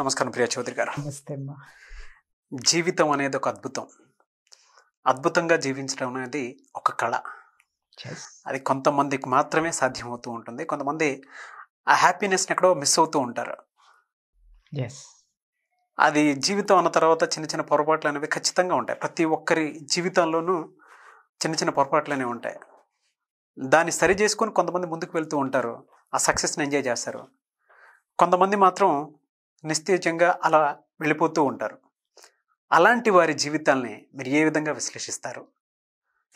నమస్కారం ప్రియా చౌదరి గారు. నమస్తే అమ్మా. జీవితం అనేది ఒక అద్భుతం. అద్భుతంగా జీవించడం అనేది ఒక కళ. అది కొంతమందికి మాత్రమే సాధ్యమవుతూ ఉంటుంది. కొంతమంది ఆ హ్యాపీనెస్ని ఎక్కడో మిస్ అవుతూ ఉంటారు. అది జీవితం అన్న తర్వాత చిన్న చిన్న పొరపాట్లు అనేవి ఖచ్చితంగా ఉంటాయి. ప్రతి ఒక్కరి జీవితంలోనూ చిన్న చిన్న పొరపాట్లు అనేవి ఉంటాయి. దాన్ని సరి చేసుకొని కొంతమంది ముందుకు వెళ్తూ ఉంటారు. ఆ సక్సెస్ని ఎంజాయ్ చేస్తారు. కొంతమంది మాత్రం నిస్తేజంగా అలా వెళ్ళిపోతూ ఉంటారు. అలాంటి వారి జీవితాల్ని మీరు ఏ విధంగా విశ్లేషిస్తారు?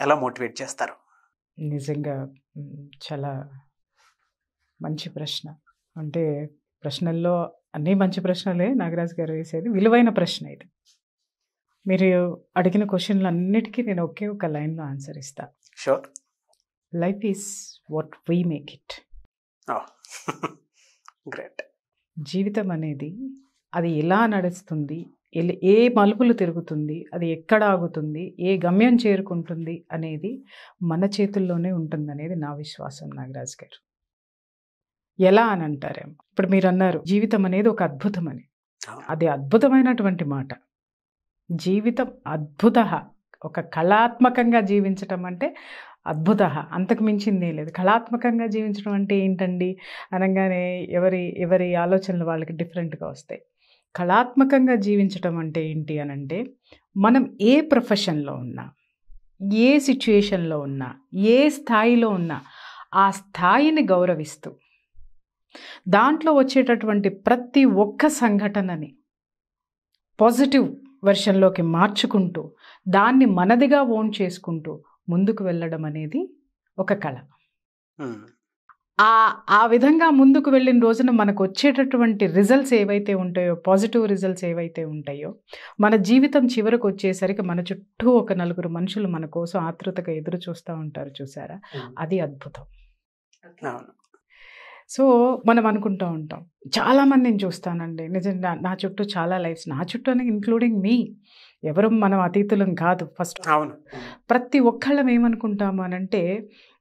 ఎలా మోటివేట్ చేస్తారు? నిజంగా చాలా మంచి ప్రశ్న. అంటే ప్రశ్నల్లో అన్నీ మంచి ప్రశ్నలే నాగరాజు గారు వేసేది. విలువైన ప్రశ్న ఇది. మీరు అడిగిన క్వశ్చన్లు అన్నిటికీ నేను ఒకే ఒక లైన్లో ఆన్సర్ ఇస్తా. Sure. Life is what we make it. Great. జీవితం అనేది అది ఎలా నడుస్తుంది ఏ మలుపులు తిరుగుతుంది అది ఎక్కడ ఆగుతుంది ఏ గమ్యం చేరుకుంటుంది అనేది మన చేతుల్లోనే ఉంటుంది అనేది నా విశ్వాసం నాగరాజ్ గారు. ఎలా అని అంటారేమో ఇప్పుడు మీరు అన్నారు జీవితం అనేది ఒక అద్భుతం అని అది అద్భుతమైనటువంటి మాట. జీవితం అద్భుత ఒక కళాత్మకంగా జీవించటం అంటే అద్భుత అంతకు మించింది లేదు. కళాత్మకంగా జీవించడం అంటే ఏంటండి? అనగానే ఎవరి ఎవరి ఆలోచనలు వాళ్ళకి డిఫరెంట్గా వస్తాయి. కళాత్మకంగా జీవించడం అంటే ఏంటి అని అంటే మనం ఏ ప్రొఫెషన్లో ఉన్నా ఏ సిచ్యుయేషన్లో ఉన్నా ఏ స్థాయిలో ఉన్నా ఆ స్థాయిని గౌరవిస్తూ దాంట్లో వచ్చేటటువంటి ప్రతి ఒక్క సంఘటనని పాజిటివ్ వెర్షన్లోకి మార్చుకుంటూ దాన్ని మనదిగా ఓన్ చేసుకుంటూ ముందుకు వెళ్ళడం అనేది ఒక కళ. ఆ! ఆ విధంగా ముందుకు వెళ్ళిన రోజున మనకు వచ్చేటటువంటి రిజల్ట్స్ ఏవైతే ఉంటాయో పాజిటివ్ రిజల్ట్స్ ఏవైతే ఉంటాయో మన జీవితం చివరకు వచ్చేసరికి మన చుట్టూ ఒక నలుగురు మనుషులు మన కోసం ఆతృతగా ఎదురు చూస్తూ ఉంటారు చూసారా? అది అద్భుతం. సో మనం అనుకుంటూ ఉంటాం చాలా మందిని చూస్తానండి. నిజంగా నా చుట్టూ చాలా లైఫ్స్ నా చుట్టూ ఇంక్లూడింగ్ మీ. ఎవరు మనం అతీతులం కాదు ఫస్ట్ అవును. ప్రతి ఒక్కళ్ళం ఏమనుకుంటాము అని అంటే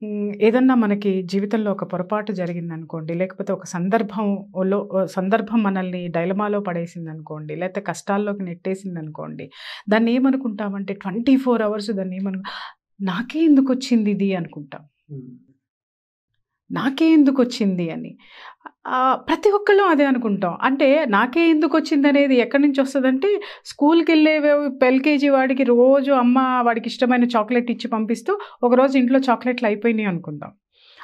మ్, ఏదన్నా మనకి జీవితంలో ఒక పొరపాటు జరిగింది అనుకోండి లేకపోతే ఒక సందర్భంలో సందర్భం మనల్ని డైలమాలో పడేసింది అనుకోండి లేకపోతే కష్టాల్లోకి నెట్టేసింది అనుకోండి దాన్ని ఏమనుకుంటామంటే ట్వంటీ ఫోర్ అవర్స్ దాన్ని ఏమను నాకే ఎందుకు వచ్చింది ఇది అనుకుంటాం. నాకే ఎందుకు వచ్చింది అని. ప్రతి ఒక్కళ్ళం అదే అనుకుంటాం. అంటే నాకే ఎందుకు వచ్చింది అనేది ఎక్కడి నుంచి వస్తుందంటే స్కూల్కి వెళ్ళే ఎల్కేజీ వాడికి రోజు అమ్మ వాడికి ఇష్టమైన చాక్లెట్ ఇచ్చి పంపిస్తూ ఒకరోజు ఇంట్లో చాక్లెట్లు అయిపోయినాయి అనుకుందాం.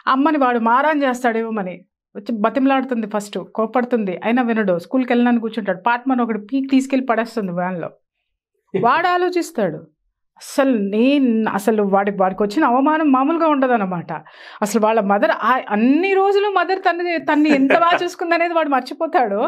అమ్మని వాడు మారాన్ చేస్తాడేమోమని వచ్చి బతిమలాడుతుంది ఫస్ట్ కోపడుతుంది అయినా వినడు. స్కూల్కి వెళ్ళడానికి కూర్చుంటాడు. పాట్మన్ ఒకటి పీక్ తీసుకెళ్ళి పడేస్తుంది వ్యాన్లో. వాడు ఆలోచిస్తాడు. అసలు నేను అసలు వాడి వాడికి వచ్చిన అవమానం మామూలుగా ఉండదన్నమాట. అసలు వాళ్ళ మదర్ అన్ని రోజులు మదర్ తన తన్ని ఎంత బాగా చూసుకుందనేది వాడు మర్చిపోతాడు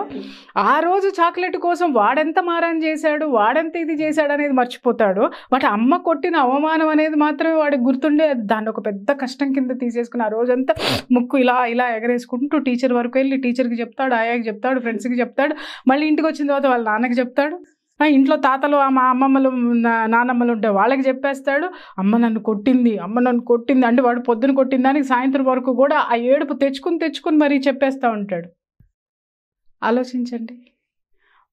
ఆ రోజు చాక్లెట్ కోసం వాడెంత మారాన్ చేశాడు వాడెంత ఇది చేశాడు అనేది మర్చిపోతాడు బట్ అమ్మ కొట్టిన అవమానం అనేది మాత్రమే వాడికి గుర్తుండే దాన్ని ఒక పెద్ద కష్టం కింద తీసేసుకుని ఆ రోజంతా ముక్కు ఇలా ఇలా ఎగరేసుకుంటూ టీచర్ వరకు వెళ్ళి టీచర్కి చెప్తాడు ఆయాకి చెప్తాడు ఫ్రెండ్స్కి చెప్తాడు మళ్ళీ ఇంటికి వచ్చిన తర్వాత వాళ్ళ నాన్నకి చెప్తాడు. ఇంట్లో తాతలు మా అమ్మమ్మలు నానమ్మలు ఉంటే వాళ్ళకి చెప్పేస్తాడు అమ్మ నన్ను కొట్టింది అమ్మ నన్ను కొట్టింది అంటే వాడు పొద్దున కొట్టిన దానికి సాయంత్రం వరకు కూడా ఆ ఏడుపు తెచ్చుకుని తెచ్చుకుని మరీ చెప్పేస్తూ ఉంటాడు. ఆలోచించండి.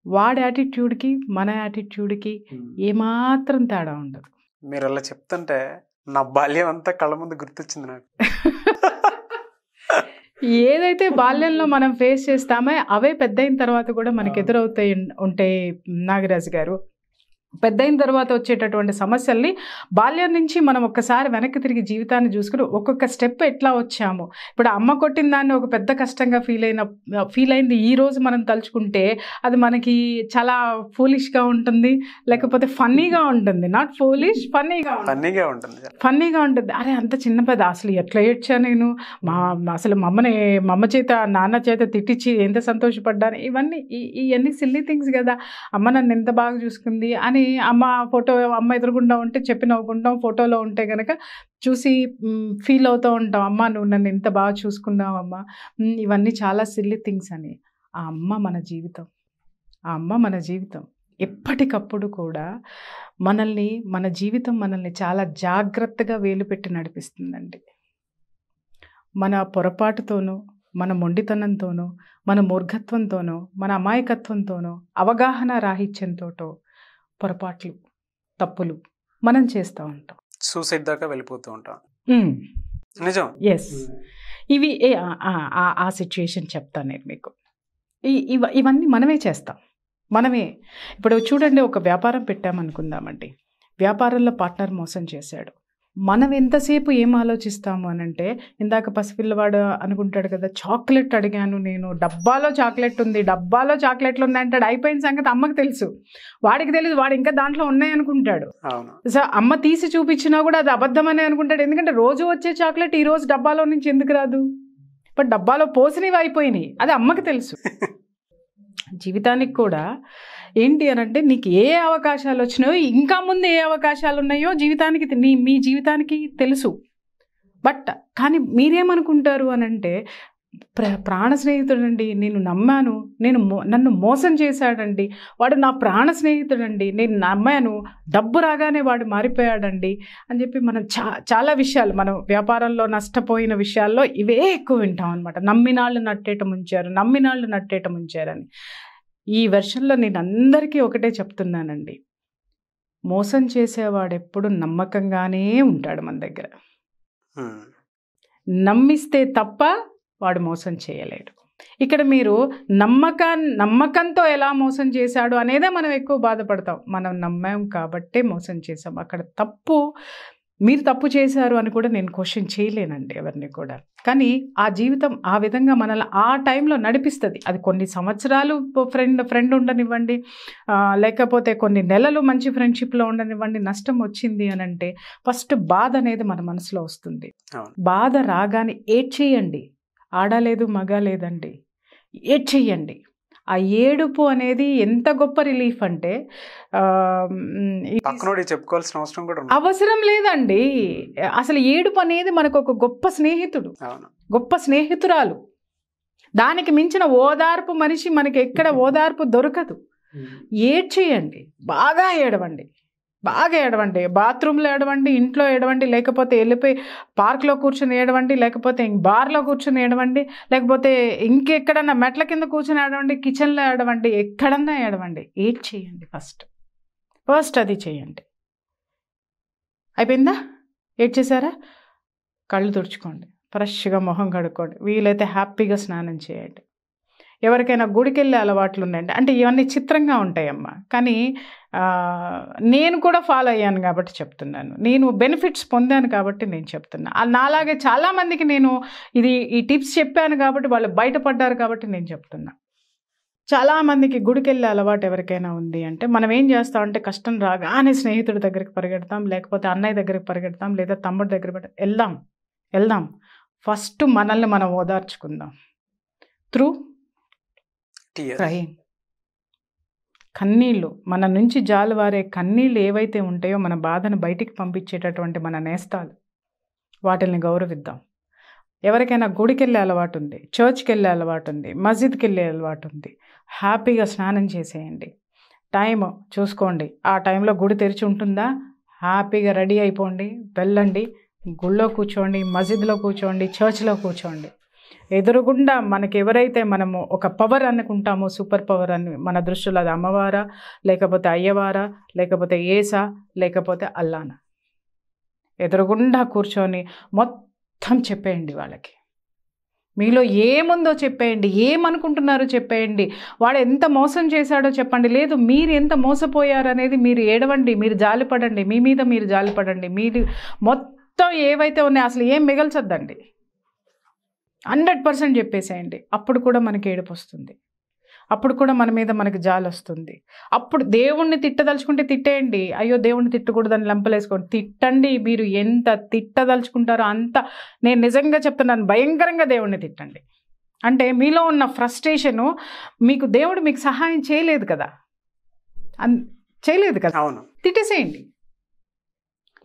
వాడి యాటిట్యూడ్కి మన యాటిట్యూడ్కి ఏమాత్రం తేడా ఉండదు. మీరు అలా చెప్తుంటే నా బాల్యం అంతా కళ్ళ ముందు గుర్తొచ్చింది నాకు. ఏదైతే బాల్యంలో మనం ఫేస్ చేస్తామో అవే పెద్దయిన తర్వాత కూడా మనకి ఎదురవుతాయి ఉంటాయి నాగరాజు గారు. పెద్దయిన తర్వాత వచ్చేటటువంటి సమస్యల్ని బాల్యం నుంచి మనం ఒక్కసారి వెనక్కి తిరిగి జీవితాన్ని చూసుకుని ఒక్కొక్క స్టెప్ ఎట్లా వచ్చాము. ఇప్పుడు అమ్మ కొట్టిన దాన్ని ఒక పెద్ద కష్టంగా ఫీల్ అయిన ఫీల్ అయింది ఈ రోజు మనం తలుచుకుంటే అది మనకి చాలా ఫూలిష్గా ఉంటుంది లేకపోతే ఫన్నీగా ఉంటుంది. నాట్ ఫూలిష్ ఫన్నీగా ఫన్నీగా ఉంటుంది. ఫన్నీగా ఉంటుంది. అరే అంత చిన్న పెద్ద అసలు ఎట్లా ఏడ్చా నేను? మా అసలు మా అమ్మని మా అమ్మ చేత నాన్న చేత తిట్టించి ఎంత సంతోషపడ్డాను? ఇవన్నీ ఈ- ఇవన్నీ సిల్లీ థింగ్స్ కదా. అమ్మ నన్ను ఎంత బాగా చూసుకుంది అని అమ్మ ఫోటో అమ్మ ఎదురుగుండా ఉంటే చెప్పి నవ్వుకుంటాం ఫోటోలో ఉంటే కనుక చూసి ఫీల్ అవుతూ ఉంటాం అమ్మ నువ్వు నన్ను ఎంత బాగా చూసుకున్నావు అమ్మ ఇవన్నీ చాలా సిల్లీ థింగ్స్ అని. ఆ అమ్మ మన జీవితం. ఆ అమ్మ మన జీవితం. ఎప్పటికప్పుడు కూడా మనల్ని మన జీవితం మనల్ని చాలా జాగ్రత్తగా వేలు పెట్టి నడిపిస్తుందండి. మన పొరపాటుతోనూ మన మొండితనంతోనో మన మూర్ఘత్వంతోనో మన అమాయకత్వంతోనో అవగాహన రాహిత్యంతోటో పొరపాట్లు తప్పులు మనం చేస్తూ ఉంటాం. సూసైడ్ దాకా వెళ్ళిపోతూ ఉంటాం. నిజం? ఎస్ ఇవి ఆ- సిచ్యుయేషన్ చెప్తాను నేను మీకు. ఇవన్నీ మనమే చేస్తాం. మనమే. ఇప్పుడు చూడండి ఒక వ్యాపారం పెట్టామనుకుందామండి. వ్యాపారంలో పార్ట్నర్ మోసం చేశాడు. మనం ఎంతసేపు ఏం ఆలోచిస్తాము అని అంటే ఇందాక పసిపిల్లవాడు అనుకుంటాడు కదా చాక్లెట్ అడిగాను నేను డబ్బాలో చాక్లెట్ ఉంది డబ్బాలో చాక్లెట్లు ఉన్నాయి అంటాడు. అయిపోయిన సంగతి అమ్మకి తెలుసు. వాడికి తెలియదు వాడు ఇంకా దాంట్లో ఉన్నాయి అనుకుంటాడు. సో అమ్మ తీసి చూపించినా కూడా అది అబద్ధమని అనుకుంటాడు. ఎందుకంటే రోజు వచ్చే చాక్లెట్ ఈ రోజు డబ్బాలో నుంచి ఎందుకు రాదు? బట్ డబ్బాలో పోసినవి అయిపోయినాయి. అది అమ్మకి తెలుసు. జీవితానికి కూడా ఏంటి అని అంటే నీకు ఏ అవకాశాలు వచ్చినాయో ఇంకా ముందు ఏ అవకాశాలు ఉన్నాయో జీవితానికి నీ మీ జీవితానికి తెలుసు. బట్ కానీ మీరేమనుకుంటారు అని అంటే ప్ర ప్రాణ స్నేహితుడండి నేను నమ్మాను నేను మో- నన్ను మోసం చేశాడండి వాడు నా ప్రాణ స్నేహితుడండి నేను నమ్మాను డబ్బు రాగానే వాడు మారిపోయాడండి అని చెప్పి మనం చా చాలా విషయాలు మనం వ్యాపారంలో నష్టపోయిన విషయాల్లో ఇవే ఎక్కువ వింటాం అనమాట నమ్మినాళ్ళు నట్టేట ముంచారు నమ్మినాళ్ళు నట్టేట ముంచారని. ఈ వెర్షన్లో నేను అందరికీ ఒకటే చెప్తున్నానండి. మోసం చేసేవాడు ఎప్పుడు నమ్మకంగానే ఉంటాడు మన దగ్గర. నమ్మిస్తే తప్ప వాడు మోసం చేయలేడు. ఇక్కడ మీరు నమ్మకా నమ్మకంతో ఎలా మోసం చేశాడు అనేదే మనం ఎక్కువ బాధపడతాం. మనం నమ్మాం కాబట్టే మోసం చేసాం అక్కడ తప్పు మీరు తప్పు చేశారు అని కూడా నేను క్వశ్చన్ చేయలేనండి ఎవరిని కూడా. కానీ ఆ జీవితం ఆ విధంగా మనల్ని ఆ టైంలో నడిపిస్తుంది. అది కొన్ని సంవత్సరాలు ఫ్రెండ్ ఫ్రెండ్ ఉండనివ్వండి లేకపోతే కొన్ని నెలలు మంచి ఫ్రెండ్షిప్లో ఉండనివ్వండి నష్టం వచ్చింది అని అంటే ఫస్ట్ బాధ అనేది మన మనసులో వస్తుంది. బాధ రాగానే ఏడ్చేయండి. ఆడలేదు మగ లేదండి. ఏడ్చేయండి. ఆ ఏడుపు అనేది ఎంత గొప్ప రిలీఫ్ అంటే చెప్పుకోవాల్సిన అవసరం కూడా అవసరం లేదండి. అసలు ఏడుపు అనేది మనకు ఒక గొప్ప స్నేహితుడు గొప్ప స్నేహితురాలు. దానికి మించిన ఓదార్పు మనిషి మనకి ఎక్కడ ఓదార్పు దొరకదు. ఏడ్చేయండి. బాగా ఏడవండి. బాగా ఏడవండి. బాత్రూంలో ఏడవండి ఇంట్లో ఏడవండి లేకపోతే వెళ్ళిపోయి పార్క్లో కూర్చొని ఏడవండి లేకపోతే బార్లో కూర్చొని ఏడవండి లేకపోతే ఇంకెక్కడన్నా మెట్ల కింద కూర్చొని ఏడవండి కిచెన్లో ఏడవండి ఎక్కడన్నా ఏడవండి. ఏడ్ చేయండి ఫస్ట్? ఫస్ట్ అది చేయండి. అయిపోయిందా? ఏడ్ చేశారా? కళ్ళు తుడుచుకోండి. ఫ్రెష్గా మొహం కడుక్కోండి. వీలైతే హ్యాపీగా స్నానం చేయండి. ఎవరికైనా గుడికి వెళ్ళే అలవాట్లు ఉన్నాయండి అంటే ఇవన్నీ చిత్రంగా ఉంటాయమ్మా. కానీ నేను కూడా ఫాలో అయ్యాను కాబట్టి చెప్తున్నాను. నేను బెనిఫిట్స్ పొందాను కాబట్టి నేను చెప్తున్నా. ఆ నాలాగే చాలామందికి నేను ఇది ఈ టిప్స్ చెప్పాను కాబట్టి వాళ్ళు బయటపడ్డారు కాబట్టి నేను చెప్తున్నా. చాలామందికి గుడికి వెళ్ళే అలవాటు ఎవరికైనా ఉంది అంటే మనం ఏం చేస్తామంటే కష్టం రాగానే స్నేహితుడి దగ్గరికి పరిగెడతాం లేకపోతే అన్నయ్య దగ్గరికి పరిగెడతాం లేదా తమ్ముడి దగ్గర వెళ్దాం వెళ్దాం. ఫస్ట్ మనల్ని మనం ఓదార్చుకుందాం. త్రూ క్రయింగ్ కన్నీళ్ళు మన నుంచి జాలువారే కన్నీళ్ళు ఏవైతే ఉంటాయో మన బాధను బయటికి పంపించేటటువంటి మన నేస్తాలు వాటిని గౌరవిద్దాం. ఎవరికైనా గుడికి వెళ్ళే అలవాటు ఉంది చర్చ్కి వెళ్ళే అలవాటు ఉంది మస్జిద్కి వెళ్ళే అలవాటు ఉంది. హ్యాపీగా స్నానం చేసేయండి. టైం చూసుకోండి. ఆ టైంలో గుడి తెరిచి ఉంటుందా? హ్యాపీగా రెడీ అయిపోండి వెళ్ళండి. గుళ్ళో కూర్చోండి మస్జిద్లో కూర్చోండి చర్చ్లో కూర్చోండి. ఎదురుగుండా మనకి ఎవరైతే మనము ఒక పవర్ అనుకుంటామో సూపర్ పవర్ అని మన దృష్టిలో అది అమ్మవారా లేకపోతే అయ్యవారా లేకపోతే ఏసా లేకపోతే అల్లానా? ఎదురుగుండా కూర్చొని మొత్తం చెప్పేయండి వాళ్ళకి. మీలో ఏముందో చెప్పేయండి ఏమనుకుంటున్నారో చెప్పేయండి. వాడు ఎంత మోసం చేశాడో చెప్పండి. లేదు మీరు ఎంత మోసపోయారనేది మీరు ఏడవండి మీరు జాలిపడండి. మీ మీద మీరు జాలిపడండి. మీరు మొత్తం ఏవైతే ఉన్నాయో అసలు ఏం మిగల్చొద్దండి. హండ్రెడ్ పర్సెంట్ చెప్పేసేయండి. అప్పుడు కూడా మనకి ఏడుపు వస్తుంది. అప్పుడు కూడా మన మీద మనకి జాలి వస్తుంది. అప్పుడు దేవుణ్ణి తిట్టదలుచుకుంటే తిట్టేయండి. అయ్యో దేవుణ్ణి తిట్టకూడదని లంపలేసుకోండి. తిట్టండి. మీరు ఎంత తిట్టదలుచుకుంటారో అంత నేను నిజంగా చెప్తున్నాను. భయంకరంగా దేవుణ్ణి తిట్టండి. అంటే మీలో ఉన్న ఫ్రస్ట్రేషను మీకు దేవుడు మీకు సహాయం చేయలేదు కదా? అన్ చేయలేదు కదా? అవును. తిట్టేసేయండి.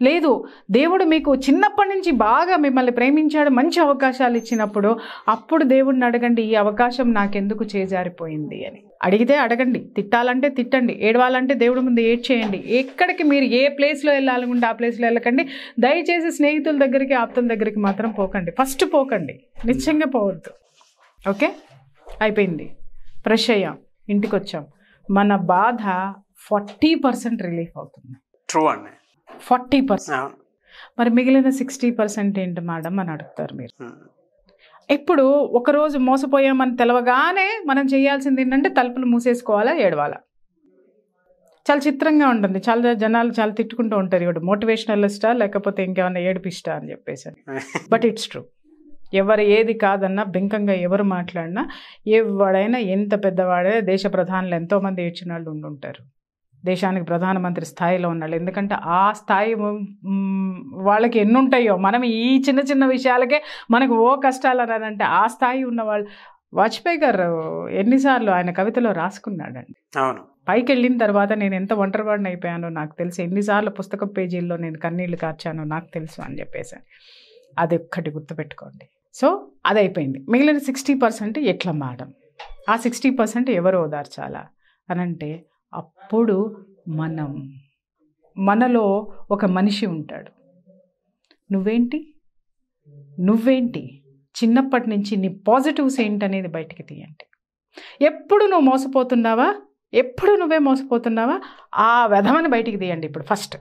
లేదు దేవుడు మీకు చిన్నప్పటి నుంచి బాగా మిమ్మల్ని ప్రేమించాడు మంచి అవకాశాలు ఇచ్చినప్పుడు అప్పుడు దేవుడిని అడగండి ఈ అవకాశం నాకెందుకు చేజారిపోయింది అని. అడిగితే అడగండి తిట్టాలంటే తిట్టండి ఏడవాలంటే దేవుడి ముందు ఏడ్చేయండి. ఎక్కడికి మీరు ఏ ప్లేస్లో వెళ్ళాలనుకుంటే ఆ ప్లేస్లో వెళ్ళకండి. దయచేసి స్నేహితుల దగ్గరికి ఆప్తల దగ్గరికి మాత్రం పోకండి. ఫస్ట్ పోకండి నిశ్చయంగా పోవద్దు. ఓకే? అయిపోయింది. ఫ్రెష్ అయ్యాం ఇంటికి వచ్చాం మన బాధ ఫార్టీ పర్సెంట్ రిలీఫ్ అవుతుంది. ట్రూ అండి. Forty percent. మరి మిగిలిన సిక్స్టీ పర్సెంట్ ఏంటి మేడం అని అడుగుతారు మీరు. ఇప్పుడు ఒకరోజు మోసపోయామని తెలవగానే మనం చేయాల్సింది ఏంటంటే తలుపులు మూసేసుకోవాలా ఏడవాలా? చాలా చిత్రంగా ఉంటుంది. చాలా జనాలు చాలా తిట్టుకుంటూ ఉంటారు. ఇప్పుడు మోటివేషనలిస్టా లేకపోతే ఇంకేమన్నా ఏడిపిస్టా అని చెప్పేసి బట్ ఇట్స్ ట్రూ. ఎవరు ఏది కాదన్నా బింకంగా ఎవరు మాట్లాడినా ఎవడైనా ఎంత పెద్దవాడే దేశ ప్రధానులు ఎంతోమంది ఏడ్చిన వాళ్ళు ఉండుంటారు. దేశానికి ప్రధానమంత్రి స్థాయిలో ఉన్నాళ్ళు ఎందుకంటే ఆ స్థాయి వాళ్ళకి ఎన్ని ఉంటాయో మనం ఈ చిన్న చిన్న విషయాలకే మనకు ఓ కష్టాలు అంటే ఆ స్థాయి ఉన్న వాళ్ళు వాజ్పేయి గారు ఎన్నిసార్లు ఆయన కవితలో రాసుకున్నాడండి. అవును. పైకి వెళ్ళిన తర్వాత నేను ఎంత ఒంటరివాడిని అయిపోయానో నాకు తెలుసు. ఎన్నిసార్లు పుస్తక పేజీల్లో నేను కన్నీళ్ళు కార్చానో నాకు తెలుసు అని చెప్పేసి. అది ఒక్కటి గుర్తుపెట్టుకోండి. సో అది అయిపోయింది మిగిలిన సిక్స్టీ పర్సెంట్ ఎట్లా మేడం? ఆ సిక్స్టీ పర్సెంట్ ఎవరు ఓదార్చాలా? అనంటే అప్పుడు మనం మనలో ఒక మనిషి ఉంటాడు. నువ్వేంటి? నువ్వేంటి? చిన్నప్పటి నుంచి నీ పాజిటివ్స్ ఏంటనేది బయటికి తీయండి. ఎప్పుడు నువ్వు మోసపోతున్నావా? ఎప్పుడు నువ్వే మోసపోతున్నావా? ఆ వెధవని బయటికి తీయండి ఇప్పుడు ఫస్ట్.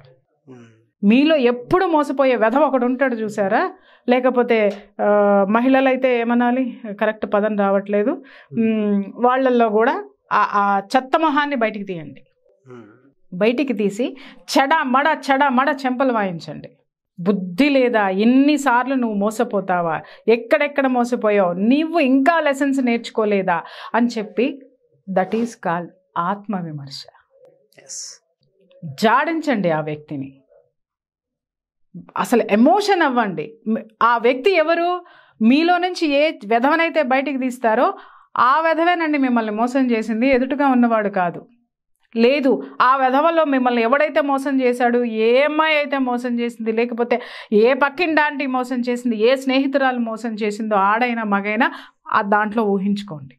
మీలో ఎప్పుడు మోసపోయే వెధవ ఒకడు ఉంటాడు చూసారా? లేకపోతే మహిళలైతే ఏమనాలి? కరెక్ట్ పదం రావట్లేదు. వాళ్ళల్లో కూడా ఆ చెత్త మొహాన్ని బయటికి తీయండి. బయటికి తీసి చెడ మడ చెడ మడ చెంపలు వాయించండి. బుద్ధి లేదా? ఎన్నిసార్లు నువ్వు మోసపోతావా? ఎక్కడెక్కడ మోసపోయావు? నువ్వు ఇంకా లెసన్స్ నేర్చుకోలేదా? అని చెప్పి దట్ ఈస్ కాల్ ఆత్మవిమర్శ. ఎస్ జాడించండి ఆ వ్యక్తిని. అసలు ఎమోషన్ అవ్వండి. ఆ వ్యక్తి ఎవరు? మీలో నుంచి ఏ వెధవనైతే బయటికి తీస్తారో ఆ వెధవేనండి మిమ్మల్ని మోసం చేసింది ఎదుటగా ఉన్నవాడు కాదు. లేదు ఆ వెధవలో మిమ్మల్ని ఎవడైతే మోసం చేశాడు ఏ అమ్మాయి అయితే మోసం చేసింది లేకపోతే ఏ పక్కింటి మోసం చేసింది ఏ స్నేహితురాలు మోసం చేసిందో ఆడైనా మగైనా ఆ దాంట్లో ఊహించుకోండి.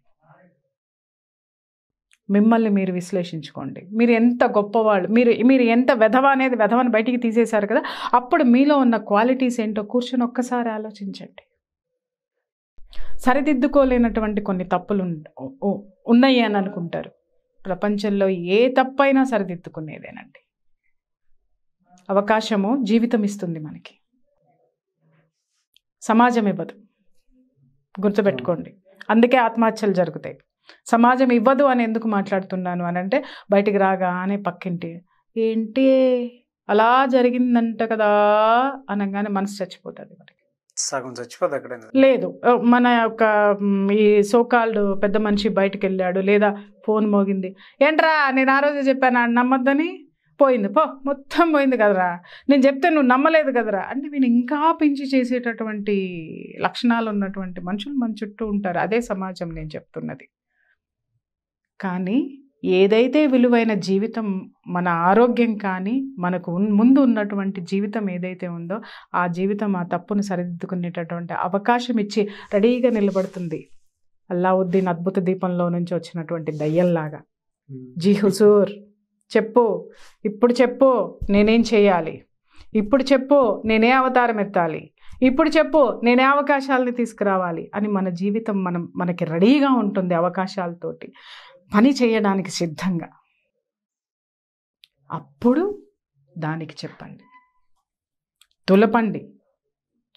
మిమ్మల్ని మీరు విశ్లేషించుకోండి. మీరు ఎంత గొప్పవాళ్ళు మీరు మీరు ఎంత వెధవ అనేది వెధవని బయటికి తీసేశారు కదా అప్పుడు మీలో ఉన్న క్వాలిటీస్ ఏంటో కూర్చొని ఒక్కసారి ఆలోచించండి. సరిదిద్దుకోలేనటువంటి కొన్ని తప్పులు ఉన్నాయి అని అనుకుంటారు. ప్రపంచంలో ఏ తప్పైనా సరిదిద్దుకునేదేనండి. అవకాశము జీవితం ఇస్తుంది మనకి. సమాజం ఇవ్వదు. గుర్తుపెట్టుకోండి. అందుకే ఆత్మహత్యలు జరుగుతాయి. సమాజం ఇవ్వదు అని ఎందుకు మాట్లాడుతున్నాను అని అంటే బయటికి రాగానే పక్కింటి ఏంటి? అలా జరిగిందంట కదా అనగానే మనసు చచ్చిపోతుంది మరి. సగం చచ్చిపోదు అక్కడ లేదు. మన యొక్క ఈ సోకాల్డ్ పెద్ద మనిషి బయటికి వెళ్ళాడు లేదా ఫోన్ మోగింది. ఏంట్రా నేను ఆ రోజు చెప్పాను? నమ్మొద్దని? పోయింది. పో మొత్తం పోయింది కదరా. నేను చెప్తే నువ్వు నమ్మలేదు కదరా. అంటే వీళ్ళు ఇంకా పెంచి చేసేటటువంటి లక్షణాలు ఉన్నటువంటి మనుషులు మన చుట్టూ ఉంటారు. అదే సమాజం నేను చెప్తున్నది. కానీ ఏదైతే విలువైన జీవితం మన ఆరోగ్యం కానీ మనకు ముందు ఉన్నటువంటి జీవితం ఏదైతే ఉందో ఆ జీవితం ఆ తప్పును సరిదిద్దుకునేటటువంటి అవకాశం ఇచ్చి రెడీగా నిలబడుతుంది. అల్లావుద్దీన్ అద్భుత దీపంలో నుంచి వచ్చినటువంటి దయ్యంలాగా. జీ హుజూర్ చెప్పు. ఇప్పుడు చెప్పు నేనేం చేయాలి? ఇప్పుడు చెప్పు నేనే అవతారం ఎత్తాలి. ఇప్పుడు చెప్పు నేనే అవకాశాలని తీసుకురావాలి అని మన జీవితం మనం మనకి రెడీగా ఉంటుంది అవకాశాలతోటి. పని చేయడానికి సిద్ధంగా. అప్పుడు దానికి చెప్పండి. తులపండి.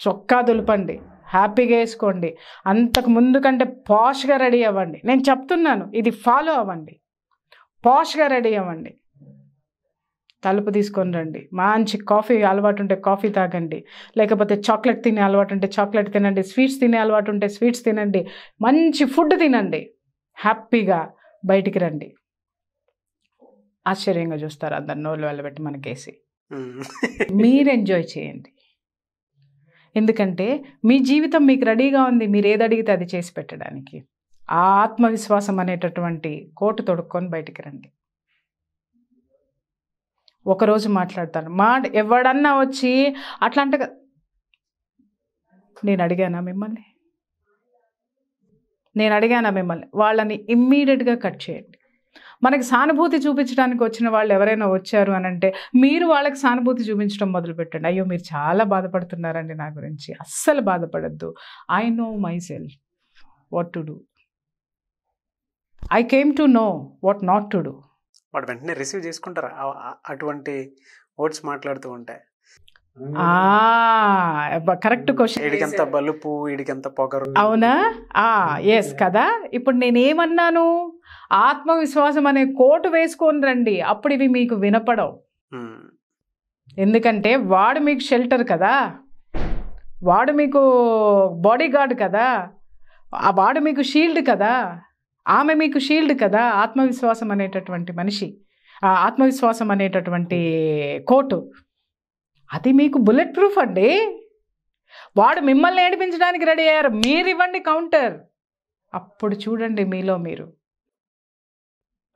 చొక్కా దులపండి హ్యాపీగా వేసుకోండి. అంతకు ముందు కంటే పాష్గా రెడీ అవ్వండి. నేను చెప్తున్నాను ఇది ఫాలో అవ్వండి. పాష్గా రెడీ అవ్వండి. తలుపు తీసుకొని రండి. మంచి కాఫీ అలవాటు ఉంటే కాఫీ తాగండి. లేకపోతే చాక్లెట్ తినే అలవాటు ఉంటే చాక్లెట్ తినండి. స్వీట్స్ తినే అలవాటు ఉంటే స్వీట్స్ తినండి. మంచి ఫుడ్ తినండి. హ్యాపీగా బయటికి రండి. ఆశ్చర్యంగా చూస్తారు అందరు నోళ్ళు వెళ్ళబెట్టి మనకేసి. మీరు ఎంజాయ్ చేయండి. ఎందుకంటే మీ జీవితం మీకు రెడీగా ఉంది మీరు ఏది అడిగితే అది చేసి పెట్టడానికి. ఆ ఆత్మవిశ్వాసం అనేటటువంటి కోటు తొడుక్కొని బయటికి రండి. ఒకరోజు మాట్లాడతాను. మా ఎవడన్నా వచ్చి అట్లా అంటే నేను అడిగానా మిమ్మల్ని? నేను అడిగాను మిమ్మల్ని? వాళ్ళని ఇమ్మీడియట్గా కట్ చేయండి. మనకి సానుభూతి చూపించడానికి వచ్చిన వాళ్ళు ఎవరైనా వచ్చారు అని అంటే మీరు వాళ్ళకి సానుభూతి చూపించడం మొదలుపెట్టండి. అయ్యో మీరు చాలా బాధపడుతున్నారండి నా గురించి. అస్సలు బాధపడద్దు. I know myself what to do I came to know what not to do వాడు వెంటనే రిసీవ్ చేసుకుంటారు. అటువంటి వర్డ్స్ మాట్లాడుతూ ఉంటాయి కరెక్ట్ క్వశ్చన్ బలుపు వీడికంత పొగరు అవునా? ఆ ఎస్ కదా? ఇప్పుడు నేనేమన్నాను? ఆత్మవిశ్వాసం అనే కోటు వేసుకొని రండి అప్పుడు ఇవి మీకు వినపడవు. ఎందుకంటే వాడు మీకు షెల్టర్ కదా. వాడు మీకు బాడీ గార్డ్ కదా. ఆ వాడు మీకు షీల్డ్ కదా. ఆమె మీకు షీల్డ్ కదా ఆత్మవిశ్వాసం అనేటటువంటి మనిషి. ఆ ఆత్మవిశ్వాసం అనేటటువంటి కోటు. అది మీకు బుల్లెట్ ప్రూఫ్ అండి. వాడు మిమ్మల్ని ఏడిపించడానికి రెడీ అయ్యారు. మీరు ఇవ్వండి కౌంటర్. అప్పుడు చూడండి మీలో మీరు.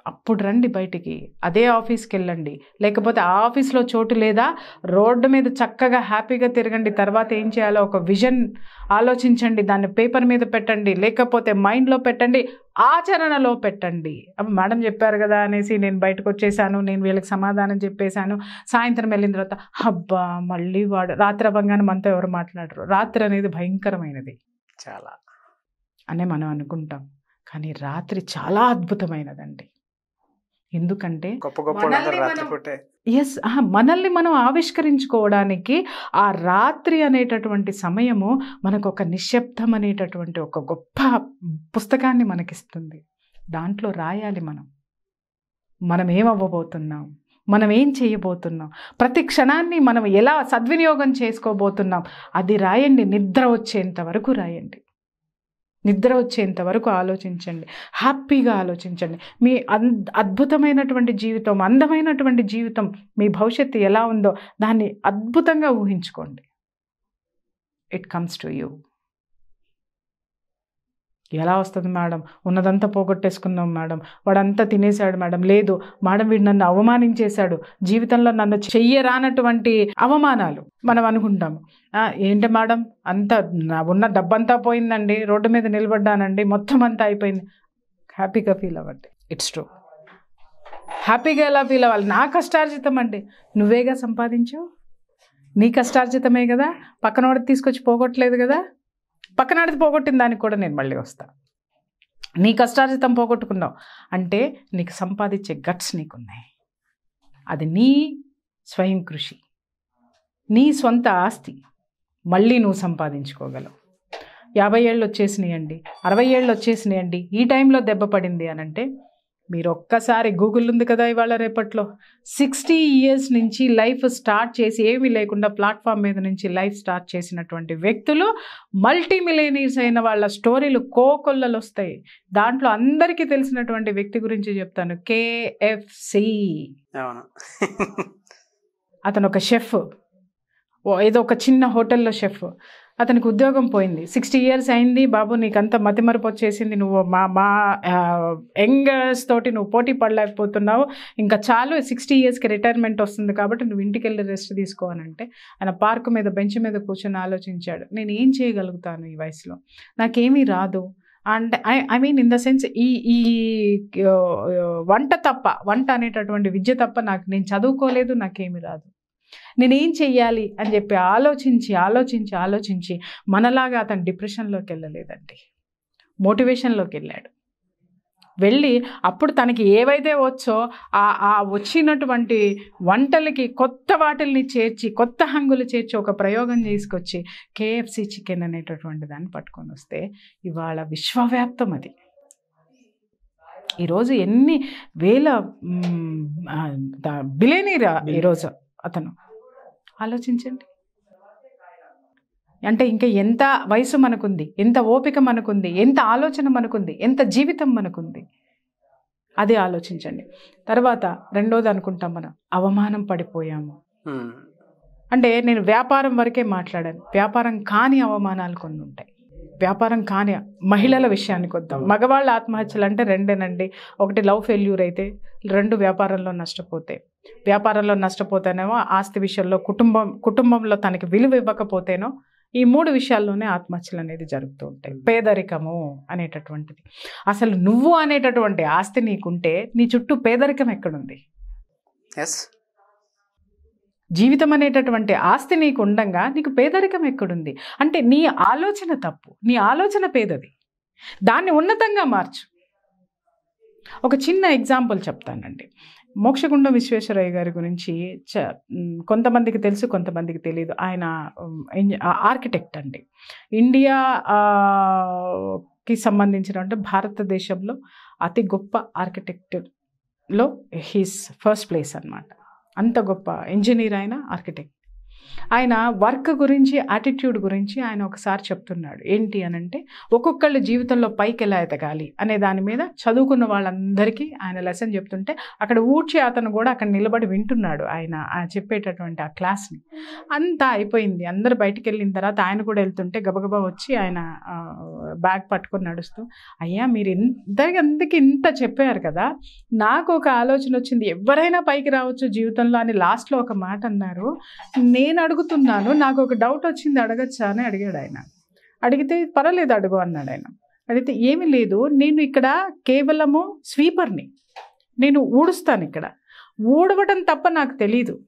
అప్పుడు రండి బయటికి. అదే ఆఫీస్కి వెళ్ళండి లేకపోతే ఆ ఆఫీస్లో చోటు లేదా? రోడ్డు మీద చక్కగా హ్యాపీగా తిరగండి. తర్వాత ఏం చేయాలో ఒక విజన్ ఆలోచించండి. దాన్ని పేపర్ మీద పెట్టండి. లేకపోతే మైండ్లో పెట్టండి. ఆచరణలో పెట్టండి. అప్పుడు మేడం చెప్పారు కదా అనేసి నేను బయటకు వచ్చేసాను నేను వీళ్ళకి సమాధానం చెప్పేశాను. సాయంత్రం వెళ్ళిన తర్వాత అబ్బా మళ్ళీ వాడు రాత్రి అవ్వగానే మనతో ఎవరు మాట్లాడరు. రాత్రి అనేది భయంకరమైనది. చాలా. అనే మనం అనుకుంటాం. కానీ రాత్రి చాలా అద్భుతమైనదండి. ఎందుకంటే ఎస్ మనల్ని మనం ఆవిష్కరించుకోవడానికి ఆ రాత్రి అనేటటువంటి సమయము మనకు ఒక నిశ్శబ్దం అనేటటువంటి ఒక గొప్ప పుస్తకాన్ని మనకిస్తుంది. దాంట్లో రాయాలి మనం. మనం ఏమవ్వబోతున్నాం మనం ఏం చేయబోతున్నాం? ప్రతి క్షణాన్ని మనం ఎలా సద్వినియోగం చేసుకోబోతున్నాం? అది రాయండి నిద్ర వచ్చేంత వరకు రాయండి. నిద్ర వచ్చేంత వరకు ఆలోచించండి. హ్యాపీగా ఆలోచించండి. మీ అద్భుతమైనటువంటి జీవితం అందమైనటువంటి జీవితం మీ భవిష్యత్తు ఎలా ఉందో దాన్ని అద్భుతంగా ఊహించుకోండి. ఇట్ కమ్స్ టు యూ ఎలా వస్తుంది మేడం? ఉన్నదంతా పోగొట్టేసుకున్నాం మేడం. వాడంతా తినేశాడు మేడం. లేదు మేడం వీడు నన్ను అవమానించేశాడు. జీవితంలో నన్ను చెయ్యరానటువంటి అవమానాలు మనం అనుకుంటాము ఏంటి మేడం? అంత ఉన్న డబ్బంతా పోయిందండి. రోడ్డు మీద నిలబడ్డానండి. మొత్తం అంతా అయిపోయింది. హ్యాపీగా ఫీల్ అవ్వండి. ఇట్స్ ట్రూ హ్యాపీగా ఎలా ఫీల్ అవ్వాలి? నా కష్టార్జితం అండి. నువ్వేగా సంపాదించావు? నీ కష్టార్జితమే కదా? పక్కనోడికి తీసుకొచ్చి పోగొట్టలేదు కదా? పక్కనాడిది పోగొట్టిన దానికి కూడా నేను మళ్ళీ వస్తా. నీ కష్టార్జితం పోగొట్టుకున్నావు. అంటే నీకు సంపాదించే గట్స్ నీకున్నాయి. అది నీ స్వయం కృషి. నీ సొంత ఆస్తి. మళ్ళీ నువ్వు సంపాదించుకోగలవు. యాభై ఏళ్ళు వచ్చేసినాయండి. అరవై ఏళ్ళు వచ్చేసినాయండి. ఈ టైంలో దెబ్బ పడింది అని అంటే మీరు ఒక్కసారి గూగుల్ ఉంది కదా ఇవాళ రేపట్లో. సిక్స్టీ ఇయర్స్ నుంచి లైఫ్ స్టార్ట్ చేసి ఏమీ లేకుండా ప్లాట్ఫామ్ మీద నుంచి లైఫ్ స్టార్ట్ చేసినటువంటి వ్యక్తులు మల్టీ మిలేనియర్స్ అయిన వాళ్ళ స్టోరీలు కోకొల్లలు వస్తాయి. దాంట్లో అందరికీ తెలిసినటువంటి వ్యక్తి గురించి చెప్తాను. కేఎఫ్సి అవును. అతను ఒక షెఫ్ ఏదో ఒక చిన్న హోటల్లో షెఫ్. అతనికి ఉద్యోగం పోయింది. సిక్స్టీ ఇయర్స్ అయింది. బాబు నీకంత మతిమరుపు వచ్చేసింది. నువ్వు మా మా యంగర్స్ తోటి నువ్వు పోటీ పడలేకపోతున్నావు. ఇంకా చాలు సిక్స్టీ ఇయర్స్కి రిటైర్మెంట్ వస్తుంది కాబట్టి నువ్వు ఇంటికి వెళ్ళి రెస్ట్ తీసుకో అని అంటే ఆయన పార్క్ మీద బెంచ్ మీద కూర్చొని ఆలోచించాడు. నేను ఏం చేయగలుగుతాను ఈ వయసులో? నాకేమీ రాదు. అంటే I I mean in the sense ఈ ఈ వంట తప్ప వంట అనేటటువంటి విద్య తప్ప నాకు నేను చదువుకోలేదు నాకేమీ రాదు. నేనేం చెయ్యాలి అని చెప్పి ఆలోచించి ఆలోచించి ఆలోచించి మనలాగా అతను డిప్రెషన్లోకి వెళ్ళలేదండి. మోటివేషన్లోకి వెళ్ళాడు. వెళ్ళి అప్పుడు తనకి ఏవైతే వచ్చో ఆ ఆ వచ్చినటువంటి వంటలకి కొత్త వాటిల్ని చేర్చి కొత్త హంగులు చేర్చి ఒక ప్రయోగం చేసుకొచ్చి కేఎఫ్సి చికెన్ అనేటటువంటి దాన్ని పట్టుకొని వస్తే ఇవాళ విశ్వవ్యాప్తం అది. ఈరోజు ఎన్ని వేల బిలేనీరా ఈరోజు? అతను. ఆలోచించండి. అంటే ఇంకా ఎంత వయసు మనకుంది ఎంత ఓపిక మనకుంది ఎంత ఆలోచన మనకుంది ఎంత జీవితం మనకుంది. అది ఆలోచించండి. తర్వాత రెండోది అనుకుంటాం మనం అవమానం పడిపోయాము. అంటే నేను వ్యాపారం వరకే మాట్లాడాను. వ్యాపారం కాని అవమానాలు కొన్ని ఉంటాయి. వ్యాపారం కాని మహిళల విషయానికి వద్దాం. మగవాళ్ళ ఆత్మహత్యలు అంటే రెండేనండి. ఒకటి లవ్ ఫెయిల్యూర్ అయితే రెండు వ్యాపారంలో నష్టపోతే. వ్యాపారంలో నష్టపోతేనేమో ఆస్తి విషయంలో కుటుంబం కుటుంబంలో తనకి విలువ ఇవ్వకపోతేనో ఈ మూడు విషయాల్లోనే ఆత్మహత్యలు అనేది జరుగుతూ ఉంటాయి. పేదరికము అనేటటువంటిది. అసలు నువ్వు అనేటటువంటి ఆస్తి నీకుంటే నీ చుట్టూ పేదరికం ఎక్కడుంది? ఎస్ జీవితం అనేటటువంటి ఆస్తి నీకు ఉండంగా నీకు పేదరికం ఎక్కడుంది? అంటే నీ ఆలోచన తప్పు. నీ ఆలోచన పేదది. దాన్ని ఉన్నతంగా మార్చు. ఒక చిన్న ఎగ్జాంపుల్ చెప్తానండి. మోక్షగుండం విశ్వేశ్వరయ్య గారి గురించి చ కొంతమందికి తెలుసు కొంతమందికి తెలియదు ఆయన ఆర్కిటెక్ట్ అండి. ఇండియా కి సంబంధించిన అంటే భారతదేశంలో అతి గొప్ప ఆర్కిటెక్ట్లో హీస్ ఫస్ట్ ప్లేస్ అన్నమాట. అంత గొప్ప ఇంజనీర్ ఆయన ఆర్కిటెక్ట్. ఆయన వర్క్ గురించి యాటిట్యూడ్ గురించి ఆయన ఒకసారి చెప్తున్నాడు. ఏంటి అని అంటే ఒక్కొక్కళ్ళ జీవితంలో పైకి ఎలా ఎదగాలి అనే దాని మీద చదువుకున్న వాళ్ళందరికీ ఆయన లెసన్ చెప్తుంటే అక్కడ ఊడ్చి అతను కూడా అక్కడ నిలబడి వింటున్నాడు ఆయన చెప్పేటటువంటి ఆ క్లాస్ని అంతా అయిపోయింది. అందరు బయటికి వెళ్ళిన తర్వాత ఆయన కూడా వెళ్తుంటే గబగబా వచ్చి ఆయన బ్యాగ్ పట్టుకొని నడుస్తూ అయ్యా మీరు ఇంతకి అందుకు ఇంత చెప్పారు కదా? నాకు ఒక ఆలోచన వచ్చింది. ఎవరైనా పైకి రావచ్చు జీవితంలో అని లాస్ట్లో ఒక మాట అన్నారు. నేను అడుగుతున్నాను నాకు ఒక డౌట్ వచ్చింది అడగచ్చా అని అడిగాడు ఆయన. అడిగితే పర్వాలేదు అడుగు అన్నాడు ఆయన. అడిగితే ఏమీ లేదు నేను ఇక్కడ కేవలము స్వీపర్ని నేను ఊడుస్తాను ఇక్కడ. ఊడవటం తప్ప నాకు తెలీదు.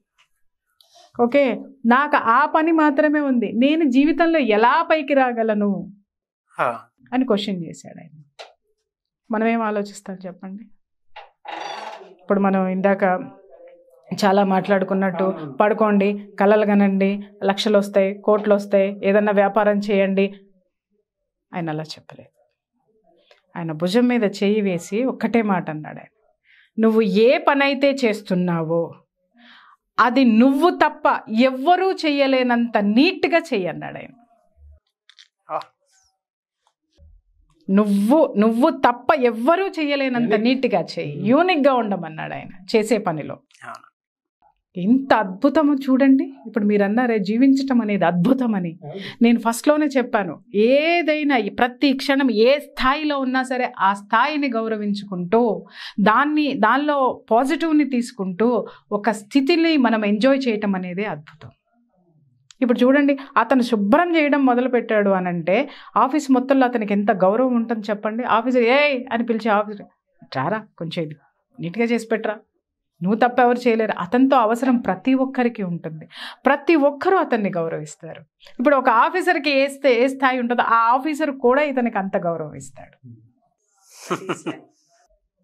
ఓకే నాకు ఆ పని మాత్రమే ఉంది. నేను జీవితంలో ఎలా పైకి రాగలను? అని క్వశ్చన్ చేశాడు ఆయన. మనం ఏం ఆలోచిస్తాం చెప్పండి? ఇప్పుడు మనం ఇందాక చాలా మాట్లాడుకున్నట్టు పడుకోండి కలలు కనండి లక్షలు వస్తాయి కోట్లు వస్తాయి ఏదన్నా వ్యాపారం చేయండి. ఆయన అలా చెప్పలేదు. ఆయన భుజం మీద చేయి వేసి ఒక్కటే మాట అన్నాడు ఆయన. నువ్వు ఏ పని అయితే చేస్తున్నావో అది నువ్వు తప్ప ఎవ్వరూ చేయలేనంత నీట్గా చెయ్యి అన్నాడు ఆయన. నువ్వు నువ్వు తప్ప ఎవ్వరూ చేయలేనంత నీట్గా చెయ్యి యూనిక్గా ఉండమన్నాడు ఆయన చేసే పనిలో. ఎంత ఇంత చూడండి. ఇప్పుడు మీరు అన్నారే జీవించటం అనేది అద్భుతం అని నేను ఫస్ట్లోనే చెప్పాను. ఏదైనా ప్రతి క్షణం ఏ స్థాయిలో ఉన్నా సరే ఆ స్థాయిని గౌరవించుకుంటూ దాన్ని దానిలో పాజిటివ్ని తీసుకుంటూ ఒక స్థితిని మనం ఎంజాయ్ చేయటం అనేది అద్భుతం. ఇప్పుడు చూడండి అతను శుభ్రం చేయడం మొదలు పెట్టాడు అని అంటే ఆఫీస్ మొత్తంలో అతనికి ఎంత గౌరవం ఉంటుంది చెప్పండి. ఆఫీసర్ ఏ అని పిలిచి ఆఫీసర్ రారా కొంచెం ఇది నీట్గా చేసి పెట్టరా. నువ్వు తప్ప ఎవరు చేయలేరు. అతనితో అవసరం ప్రతి ఒక్కరికి ఉంటుంది. ప్రతి ఒక్కరూ అతన్ని గౌరవిస్తారు. ఇప్పుడు ఒక ఆఫీసర్కి స్థా ఏ స్థాయి ఉంటుందో ఆ ఆఫీసర్ కూడా ఇతనికి అంత గౌరవం ఇస్తాడు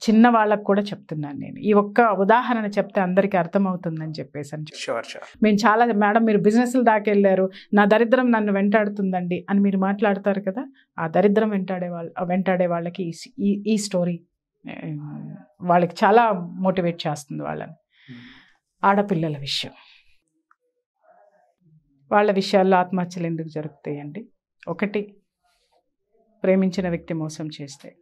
చిన్న వాళ్ళకు కూడా చెప్తున్నాను నేను. ఈ ఒక్క ఉదాహరణ చెప్తే అందరికీ అర్థమవుతుందని చెప్పేసి అని మేము చాలా మేడం మీరు బిజినెస్ల దాకా వెళ్ళారు నా దరిద్రం నన్ను వెంటాడుతుందండి అని మీరు మాట్లాడతారు కదా? ఆ దరిద్రం వెంటాడే వాళ్ళ వెంటాడే వాళ్ళకి ఈ ఈ స్టోరీ వాళ్ళకి చాలా మోటివేట్ చేస్తుంది వాళ్ళని. ఆడపిల్లల విషయం. వాళ్ళ విషయాల్లో ఆత్మహత్యలు ఎందుకు జరుగుతాయండి? ఒకటి ప్రేమించిన వ్యక్తి మోసం చేస్తే.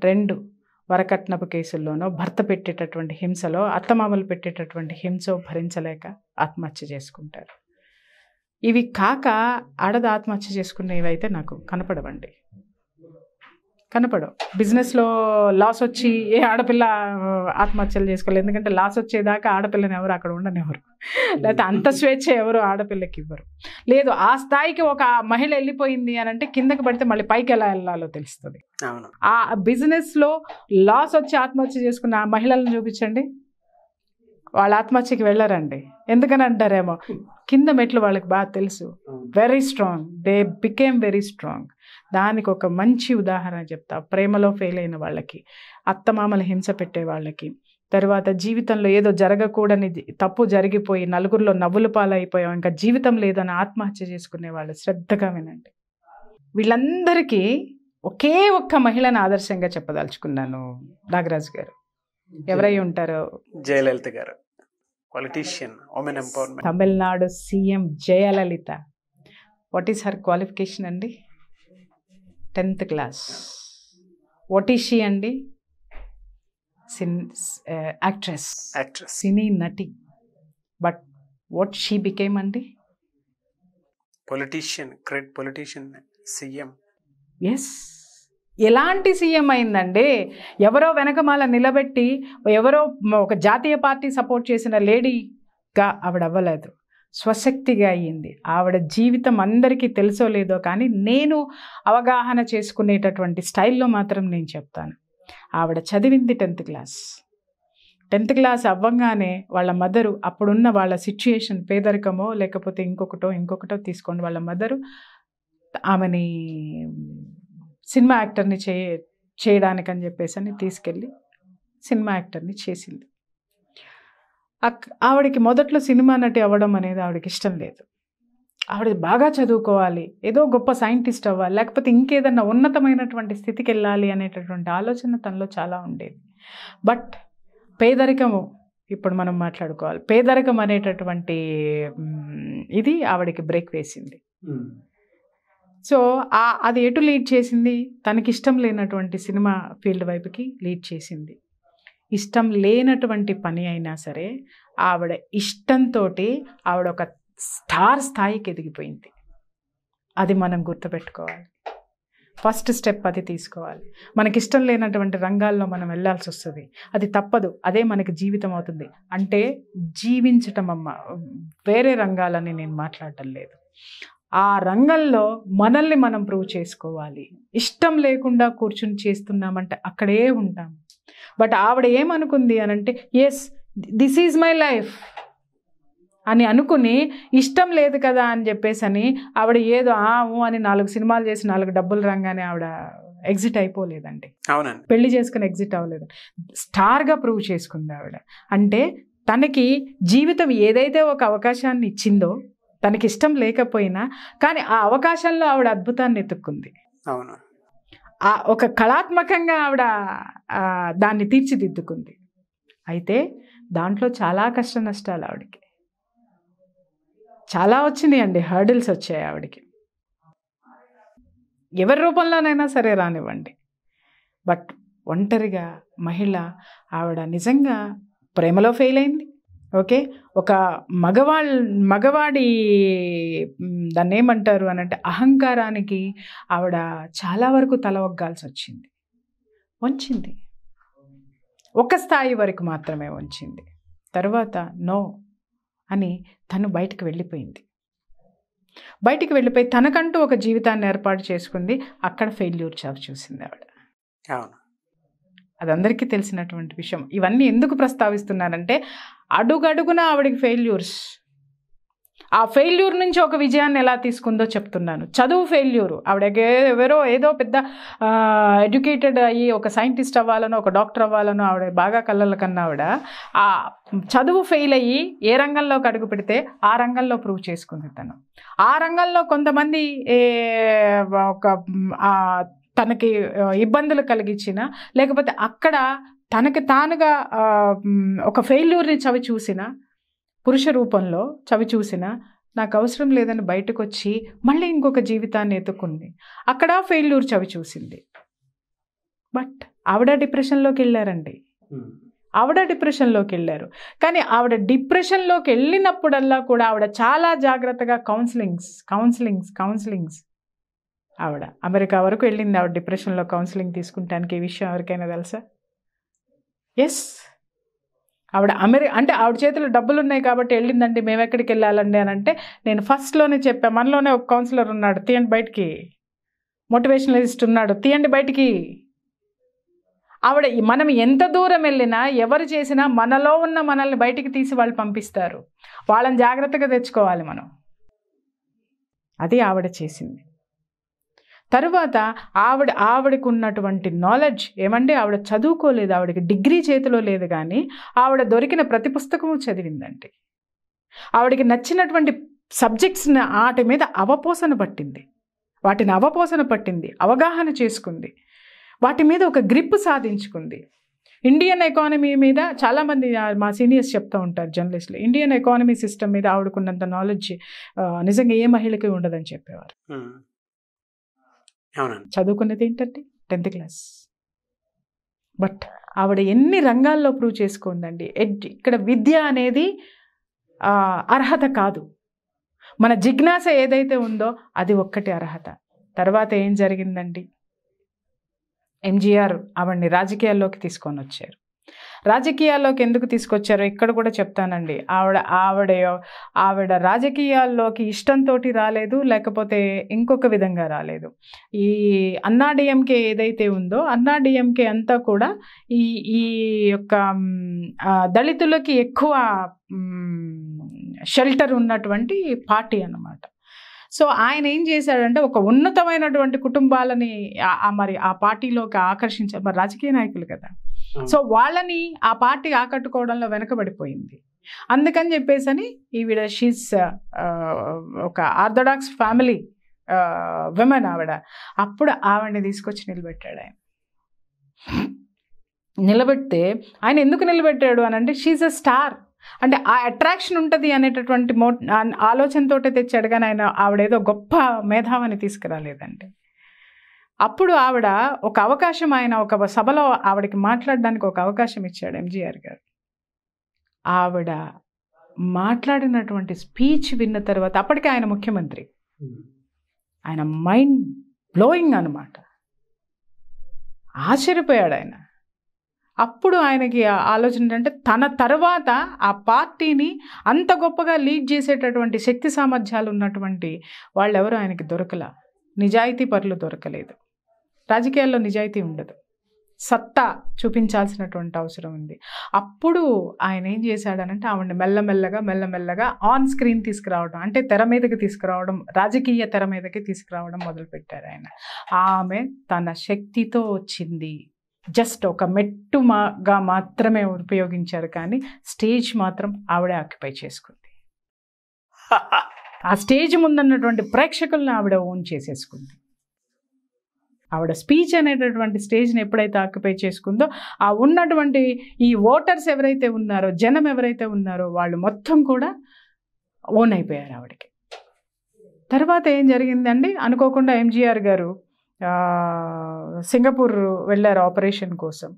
రెండు వరకట్నపు కేసుల్లోనో భర్త పెట్టేటటువంటి హింసలో అత్తమామలు పెట్టేటటువంటి హింస భరించలేక ఆత్మహత్య చేసుకుంటారు. ఇవి కాక ఆడది ఆత్మహత్య చేసుకునేవి అయితే నాకు కనపడవండి. కనపడవు. బిజినెస్లో లాస్ వచ్చి ఏ ఆడపిల్ల ఆత్మహత్యలు చేసుకోలేదు. ఎందుకంటే లాస్ వచ్చేదాకా ఆడపిల్లని ఎవరు అక్కడ ఉండనివ్వరు. లేకపోతే అంత స్వేచ్ఛ ఎవరు ఆడపిల్లకి ఇవ్వరు. లేదు ఆ స్థాయికి ఒక మహిళ వెళ్ళిపోయింది అని అంటే కిందకి పడితే మళ్ళీ పైకి ఎలా వెళ్ళాలో తెలుస్తుంది. ఆ బిజినెస్లో లాస్ వచ్చి ఆత్మహత్య చేసుకున్న ఆ మహిళలను చూపించండి. వాళ్ళ ఆత్మహత్యకి వెళ్ళరండి. ఎందుకని అంటారేమో? కింద మెట్లు వాళ్ళకి బాగా తెలుసు. Very strong they became very strong దానికి ఒక మంచి ఉదాహరణ చెప్తా. ప్రేమలో ఫెయిల్ అయిన వాళ్ళకి అత్తమామల హింస పెట్టే వాళ్ళకి తర్వాత జీవితంలో ఏదో జరగకూడని తప్పు జరిగిపోయి నలుగురిలో నవ్వులు పాలైపోయాం ఇంకా జీవితం లేదని ఆత్మహత్య చేసుకునే వాళ్ళు శ్రద్ధగా వినండి. వీళ్ళందరికీ ఒకే ఒక్క మహిళను ఆదర్శంగా చెప్పదలుచుకున్నాను నాగరాజు గారు. ఎవరై ఉంటారో? Jayalalitha garu. Politician women empowerment Tamil Nadu CM Jayalalitha. What is her qualification అండి? Tenth class. వాట్ షీ అండి? సిన్ యాక్ట్రెస్ యాక్ట్రెస్ సినీ నటి. బట్ వాట్ షీ బికేమ్ అండి? Politician great politician CM yes ఎలాంటి సీఎం అయిందండి? ఎవరో వెనకమాల నిలబెట్టి ఎవరో ఒక జాతీయ పార్టీ సపోర్ట్ చేసిన లేడీగా ఆవిడ అవ్వలేదు. స్వశక్తిగా అయ్యింది. ఆవిడ జీవితం అందరికీ తెలుసో లేదో కానీ నేను అవగాహన చేసుకునేటటువంటి స్టైల్లో మాత్రం నేను చెప్తాను. ఆవిడ చదివింది టెన్త్ క్లాస్. టెన్త్ క్లాస్ అవ్వంగానే వాళ్ళ మదరు అప్పుడున్న వాళ్ళ సిచ్యుయేషన్ పేదరికమో లేకపోతే ఇంకొకటో ఇంకొకటో తీసుకోండి వాళ్ళ మదరు ఆమెని సినిమా యాక్టర్ని చే చేయడానికని చెప్పేసి అని తీసుకెళ్ళి సినిమా యాక్టర్ని చేసింది. ఆవిడకి మొదట్లో సినిమా నటి అవ్వడం అనేది ఆవిడకి ఇష్టం లేదు. ఆవిడ బాగా చదువుకోవాలి ఏదో గొప్ప సైంటిస్ట్ అవ్వాలి లేకపోతే ఇంకేదన్నా ఉన్నతమైనటువంటి స్థితికి వెళ్ళాలి అనేటటువంటి ఆలోచన తనలో చాలా ఉండేది. బట్ పేదరికము ఇప్పుడు మనం మాట్లాడుకోవాలి పేదరికం అనేటటువంటి ఇది ఆవిడకి బ్రేక్ వేసింది. సో అది ఎటు లీడ్ చేసింది? తనకి ఇష్టం లేనటువంటి సినిమా ఫీల్డ్ వైపుకి లీడ్ చేసింది. ఇష్టం లేనటువంటి పని అయినా సరే ఆవిడ ఇష్టంతో ఆవిడ ఒక స్టార్ స్థాయికి ఎదిగిపోయింది. అది మనం గుర్తుపెట్టుకోవాలి. ఫస్ట్ స్టెప్ అది తీసుకోవాలి. మనకి ఇష్టం లేనటువంటి రంగాల్లో మనం వెళ్ళాల్సి వస్తుంది. అది తప్పదు. అదే మనకి జీవితం అవుతుంది. అంటే జీవించటం అమ్మ వేరే రంగాలని నేను మాట్లాడటం లేదు. ఆ రంగంలో మనల్ని మనం ప్రూవ్ చేసుకోవాలి. ఇష్టం లేకుండా కూర్చుని చేస్తున్నామంటే అక్కడే ఉంటాం. బట్ ఆవిడ ఏమనుకుంది అని అంటే yes this is my life అని అనుకుని ఇష్టం లేదు కదా అని చెప్పేసి అని ఆవిడ ఏదో ఆ ఊ అని నాలుగు సినిమాలు చేసి నాలుగు డబ్బులు రంగానే ఆవిడ ఎగ్జిట్ అయిపోలేదండి. అవునండి. పెళ్ళి చేసుకుని ఎగ్జిట్ అవ్వలేదు. స్టార్గా ప్రూవ్ చేసుకుంది ఆవిడ. అంటే తనకి జీవితం ఏదైతే ఒక అవకాశాన్ని ఇచ్చిందో తనకి ఇష్టం లేకపోయినా కానీ ఆ అవకాశంలో ఆవిడ అద్భుతాన్ని ఎత్తుక్కుంది. అవును. ఒక కళాత్మకంగా ఆవిడ దాన్ని తీర్చిదిద్దుకుంది. అయితే దాంట్లో చాలా కష్ట నష్టాలు ఆవిడకి. చాలా వచ్చినాయి అండి హర్డిల్స్ వచ్చాయి ఆవిడకి. ఎవరి రూపంలోనైనా సరే రానివ్వండి. బట్ ఒంటరిగా మహిళ ఆవిడ నిజంగా ప్రేమలో ఫెయిల్ అయింది ఓకే? ఒక మగవాళ్ళ మగవాడి దాన్ని ఏమంటారు అని అంటే అహంకారానికి ఆవిడ చాలా వరకు తల ఒగ్గాల్సి వచ్చింది వంచింది. ఒక స్థాయి వరకు మాత్రమే వంచింది. తర్వాత నో అని తను బయటికి వెళ్ళిపోయింది. బయటికి వెళ్ళిపోయి తనకంటూ ఒక జీవితాన్ని ఏర్పాటు చేసుకుంది. అక్కడ ఫెయిల్యూర్ చావు చూసింది ఆవిడ. అవును. అది అందరికీ తెలిసినటువంటి విషయం. ఇవన్నీ ఎందుకు ప్రస్తావిస్తున్నానంటే అడుగడుగున ఆవిడకి ఫెయిల్యూర్స్ ఆ ఫెయిల్యూర్ నుంచి ఒక విజయాన్ని ఎలా తీసుకుందో చెప్తున్నాను. చదువు ఫెయిల్యూరు ఆవిడకి ఎవరో ఏదో పెద్ద ఎడ్యుకేటెడ్ అయ్యి ఒక సైంటిస్ట్ అవ్వాలనో ఒక డాక్టర్ అవ్వాలనో ఆవిడ బాగా కళ్ళల కన్నా ఆవిడ ఆ చదువు ఫెయిల్ అయ్యి ఏ రంగంలోకి అడుగు పెడితే ఆ రంగంలో ప్రూవ్ చేసుకుంది తను. ఆ రంగంలో కొంతమంది ఒక తనకి ఇబ్బందులు కలిగించిన లేకపోతే అక్కడ తనకి తానుగా ఒక ఫెయిల్యూర్ని చవి చూసిన పురుష రూపంలో చవి చూసిన నాకు అవసరం లేదని బయటకు వచ్చి మళ్ళీ ఇంకొక జీవితాన్ని ఎత్తుకుంది. అక్కడ ఫెయిల్యూర్ చవి చూసింది. బట్ ఆవిడ డిప్రెషన్లోకి వెళ్ళారండి. ఆవిడ డిప్రెషన్లోకి వెళ్ళారు. కానీ ఆవిడ డిప్రెషన్లోకి వెళ్ళినప్పుడల్లా కూడా ఆవిడ చాలా జాగ్రత్తగా కౌన్సిలింగ్స్ కౌన్సిలింగ్స్ కౌన్సిలింగ్స్ ఆవిడ. అమెరికా వరకు వెళ్ళింది ఆవిడ డిప్రెషన్లో కౌన్సిలింగ్ తీసుకుంటానికి. ఈ విషయం ఎవరికైనా తెలుసా? ఎస్ ఆవిడ అమెరి అంటే ఆవిడ చేతిలో డబ్బులు ఉన్నాయి కాబట్టి వెళ్ళిందండి. మేము ఎక్కడికి వెళ్ళాలండి అని అంటే నేను ఫస్ట్లోనే చెప్పా. మనలోనే ఒక కౌన్సిలర్ ఉన్నాడు. తీయండి బయటికి. మోటివేషనలిస్ట్ ఉన్నాడు. తీయండి బయటికి. ఆవిడ మనం ఎంత దూరం వెళ్ళినా ఎవరు చేసినా మనలో ఉన్న మనల్ని బయటికి తీసి వాళ్ళు పంపిస్తారు. వాళ్ళని జాగ్రత్తగా తెచ్చుకోవాలి మనం. అది ఆవిడ చేసింది. తరువాత ఆవిడ ఆవిడకు ఉన్నటువంటి నాలెడ్జ్ ఏమండి? ఆవిడ చదువుకోలేదు ఆవిడకి డిగ్రీ చేతిలో లేదు కానీ ఆవిడ దొరికిన ప్రతి పుస్తకము చదివిందండి. ఆవిడకి నచ్చినటువంటి సబ్జెక్ట్స్ని వాటి మీద అవపోసన పట్టింది. వాటిని అవపోసన పట్టింది అవగాహన చేసుకుంది. వాటి మీద ఒక గ్రిప్ సాధించుకుంది. ఇండియన్ ఎకానమీ మీద చాలామంది మా సీనియర్స్ చెప్తూ ఉంటారు జర్నలిస్టులు ఇండియన్ ఎకానమీ సిస్టమ్ మీద ఆవిడకున్నంత నాలెడ్జ్ నిజంగా ఏ మహిళకి ఉండదని చెప్పేవారు. చదువుకున్నది ఏంటంటే టెన్త్ క్లాస్. బట్ ఆవిడ ఎన్ని రంగాల్లో ప్రూవ్ చేసుకుందండి. ఎడ్ ఇక్కడ విద్య అనేది అర్హత కాదు. మన జిజ్ఞాస ఏదైతే ఉందో అది ఒక్కటి అర్హత. తర్వాత ఏం జరిగిందండి? ఎంజీఆర్ ఆవిడ్ని రాజకీయాల్లోకి తీసుకొని వచ్చారు. రాజకీయాల్లోకి ఎందుకు తీసుకొచ్చారో ఇక్కడ కూడా చెప్తానండి. ఆవిడ ఆవిడ ఆవిడ రాజకీయాల్లోకి ఇష్టంతో రాలేదు లేకపోతే ఇంకొక విధంగా రాలేదు. ఈ అన్నా డిఎంకే ఏదైతే ఉందో అన్నా డిఎంకే అంతా కూడా ఈ ఈ యొక్క దళితులకి ఎక్కువ షెల్టర్ ఉన్నటువంటి పార్టీ అనమాట సో ఆయన ఏం చేశాడంటే ఒక ఉన్నతమైనటువంటి కుటుంబాలని ఆ- మరి ఆ పార్టీలోకి ఆకర్షించారు మరి రాజకీయ నాయకులు కదా. సో వాళ్ళని ఆ పార్టీ ఆకట్టుకోవడంలో వెనకబడిపోయింది. అందుకని చెప్పేసి అని ఈవిడ షీస్ uh, uh, ఒక ఆర్థడాక్స్ ఫ్యామిలీ uh, విమెన్ ఆవిడ. అప్పుడు ఆవిడని తీసుకొచ్చి నిలబెట్టాడు ఆయన. నిలబెడితే ఆయన ఎందుకు నిలబెట్టాడు అని అంటే షీజ్ అ స్టార్ అంటే ఆ అట్రాక్షన్ ఉంటుంది అనేటటువంటి మో ఆలోచనతోటే తెచ్చాడు కానీ ఆయన ఆవిడేదో గొప్ప మేధావని తీసుకురాలేదండి. అప్పుడు ఆవిడ ఒక అవకాశం ఆయన ఒక సభలో ఆవిడకి మాట్లాడడానికి ఒక అవకాశం ఇచ్చాడు ఎంజీఆర్ గారు. ఆవిడ మాట్లాడినటువంటి స్పీచ్ విన్న తర్వాత అప్పటికే ఆయన ముఖ్యమంత్రి. ఆయన మైండ్ బ్లోయింగ్ అనమాట ఆశ్చర్యపోయాడు ఆయన. అప్పుడు ఆయనకి ఆలోచన ఏంటంటే తన తర్వాత ఆ పార్టీని అంత గొప్పగా లీడ్ చేసేటటువంటి శక్తి సామర్థ్యాలు ఉన్నటువంటి వాళ్ళెవరూ ఆయనకి దొరకల. నిజాయితీ పరులు దొరకలేదు. రాజకీయాల్లో నిజాయితీ ఉండదు. సత్తా చూపించాల్సినటువంటి అవసరం ఉంది. అప్పుడు ఆయన ఏం చేశాడనంటే ఆవిడని మెల్లమెల్లగా మెల్లమెల్లగా ఆన్ స్క్రీన్ తీసుకురావడం అంటే తెర మీదకి తీసుకురావడం రాజకీయ తెర మీదకి తీసుకురావడం మొదలుపెట్టారు ఆయన. ఆమె తన శక్తితో వచ్చింది. జస్ట్ ఒక మెట్టు మాగా మాత్రమే ఉపయోగించారు కానీ స్టేజ్ మాత్రం ఆవిడే ఆక్యుపై చేసుకుంది. ఆ స్టేజ్ ముందున్నటువంటి ప్రేక్షకులను ఆవిడ ఓన్ చేసేసుకుంది. ఆవిడ స్పీచ్ అనేటటువంటి స్టేజ్ని ఎప్పుడైతే ఆక్యుపై చేసుకుందో ఆ ఉన్నటువంటి ఈ ఓటర్స్ ఎవరైతే ఉన్నారో జనం ఎవరైతే ఉన్నారో వాళ్ళు మొత్తం కూడా ఓన్ అయిపోయారు ఆవిడకి. తర్వాత ఏం జరిగిందండి? అనుకోకుండా ఎంజీఆర్ గారు సింగపూర్ వెళ్ళారు ఆపరేషన్ కోసం.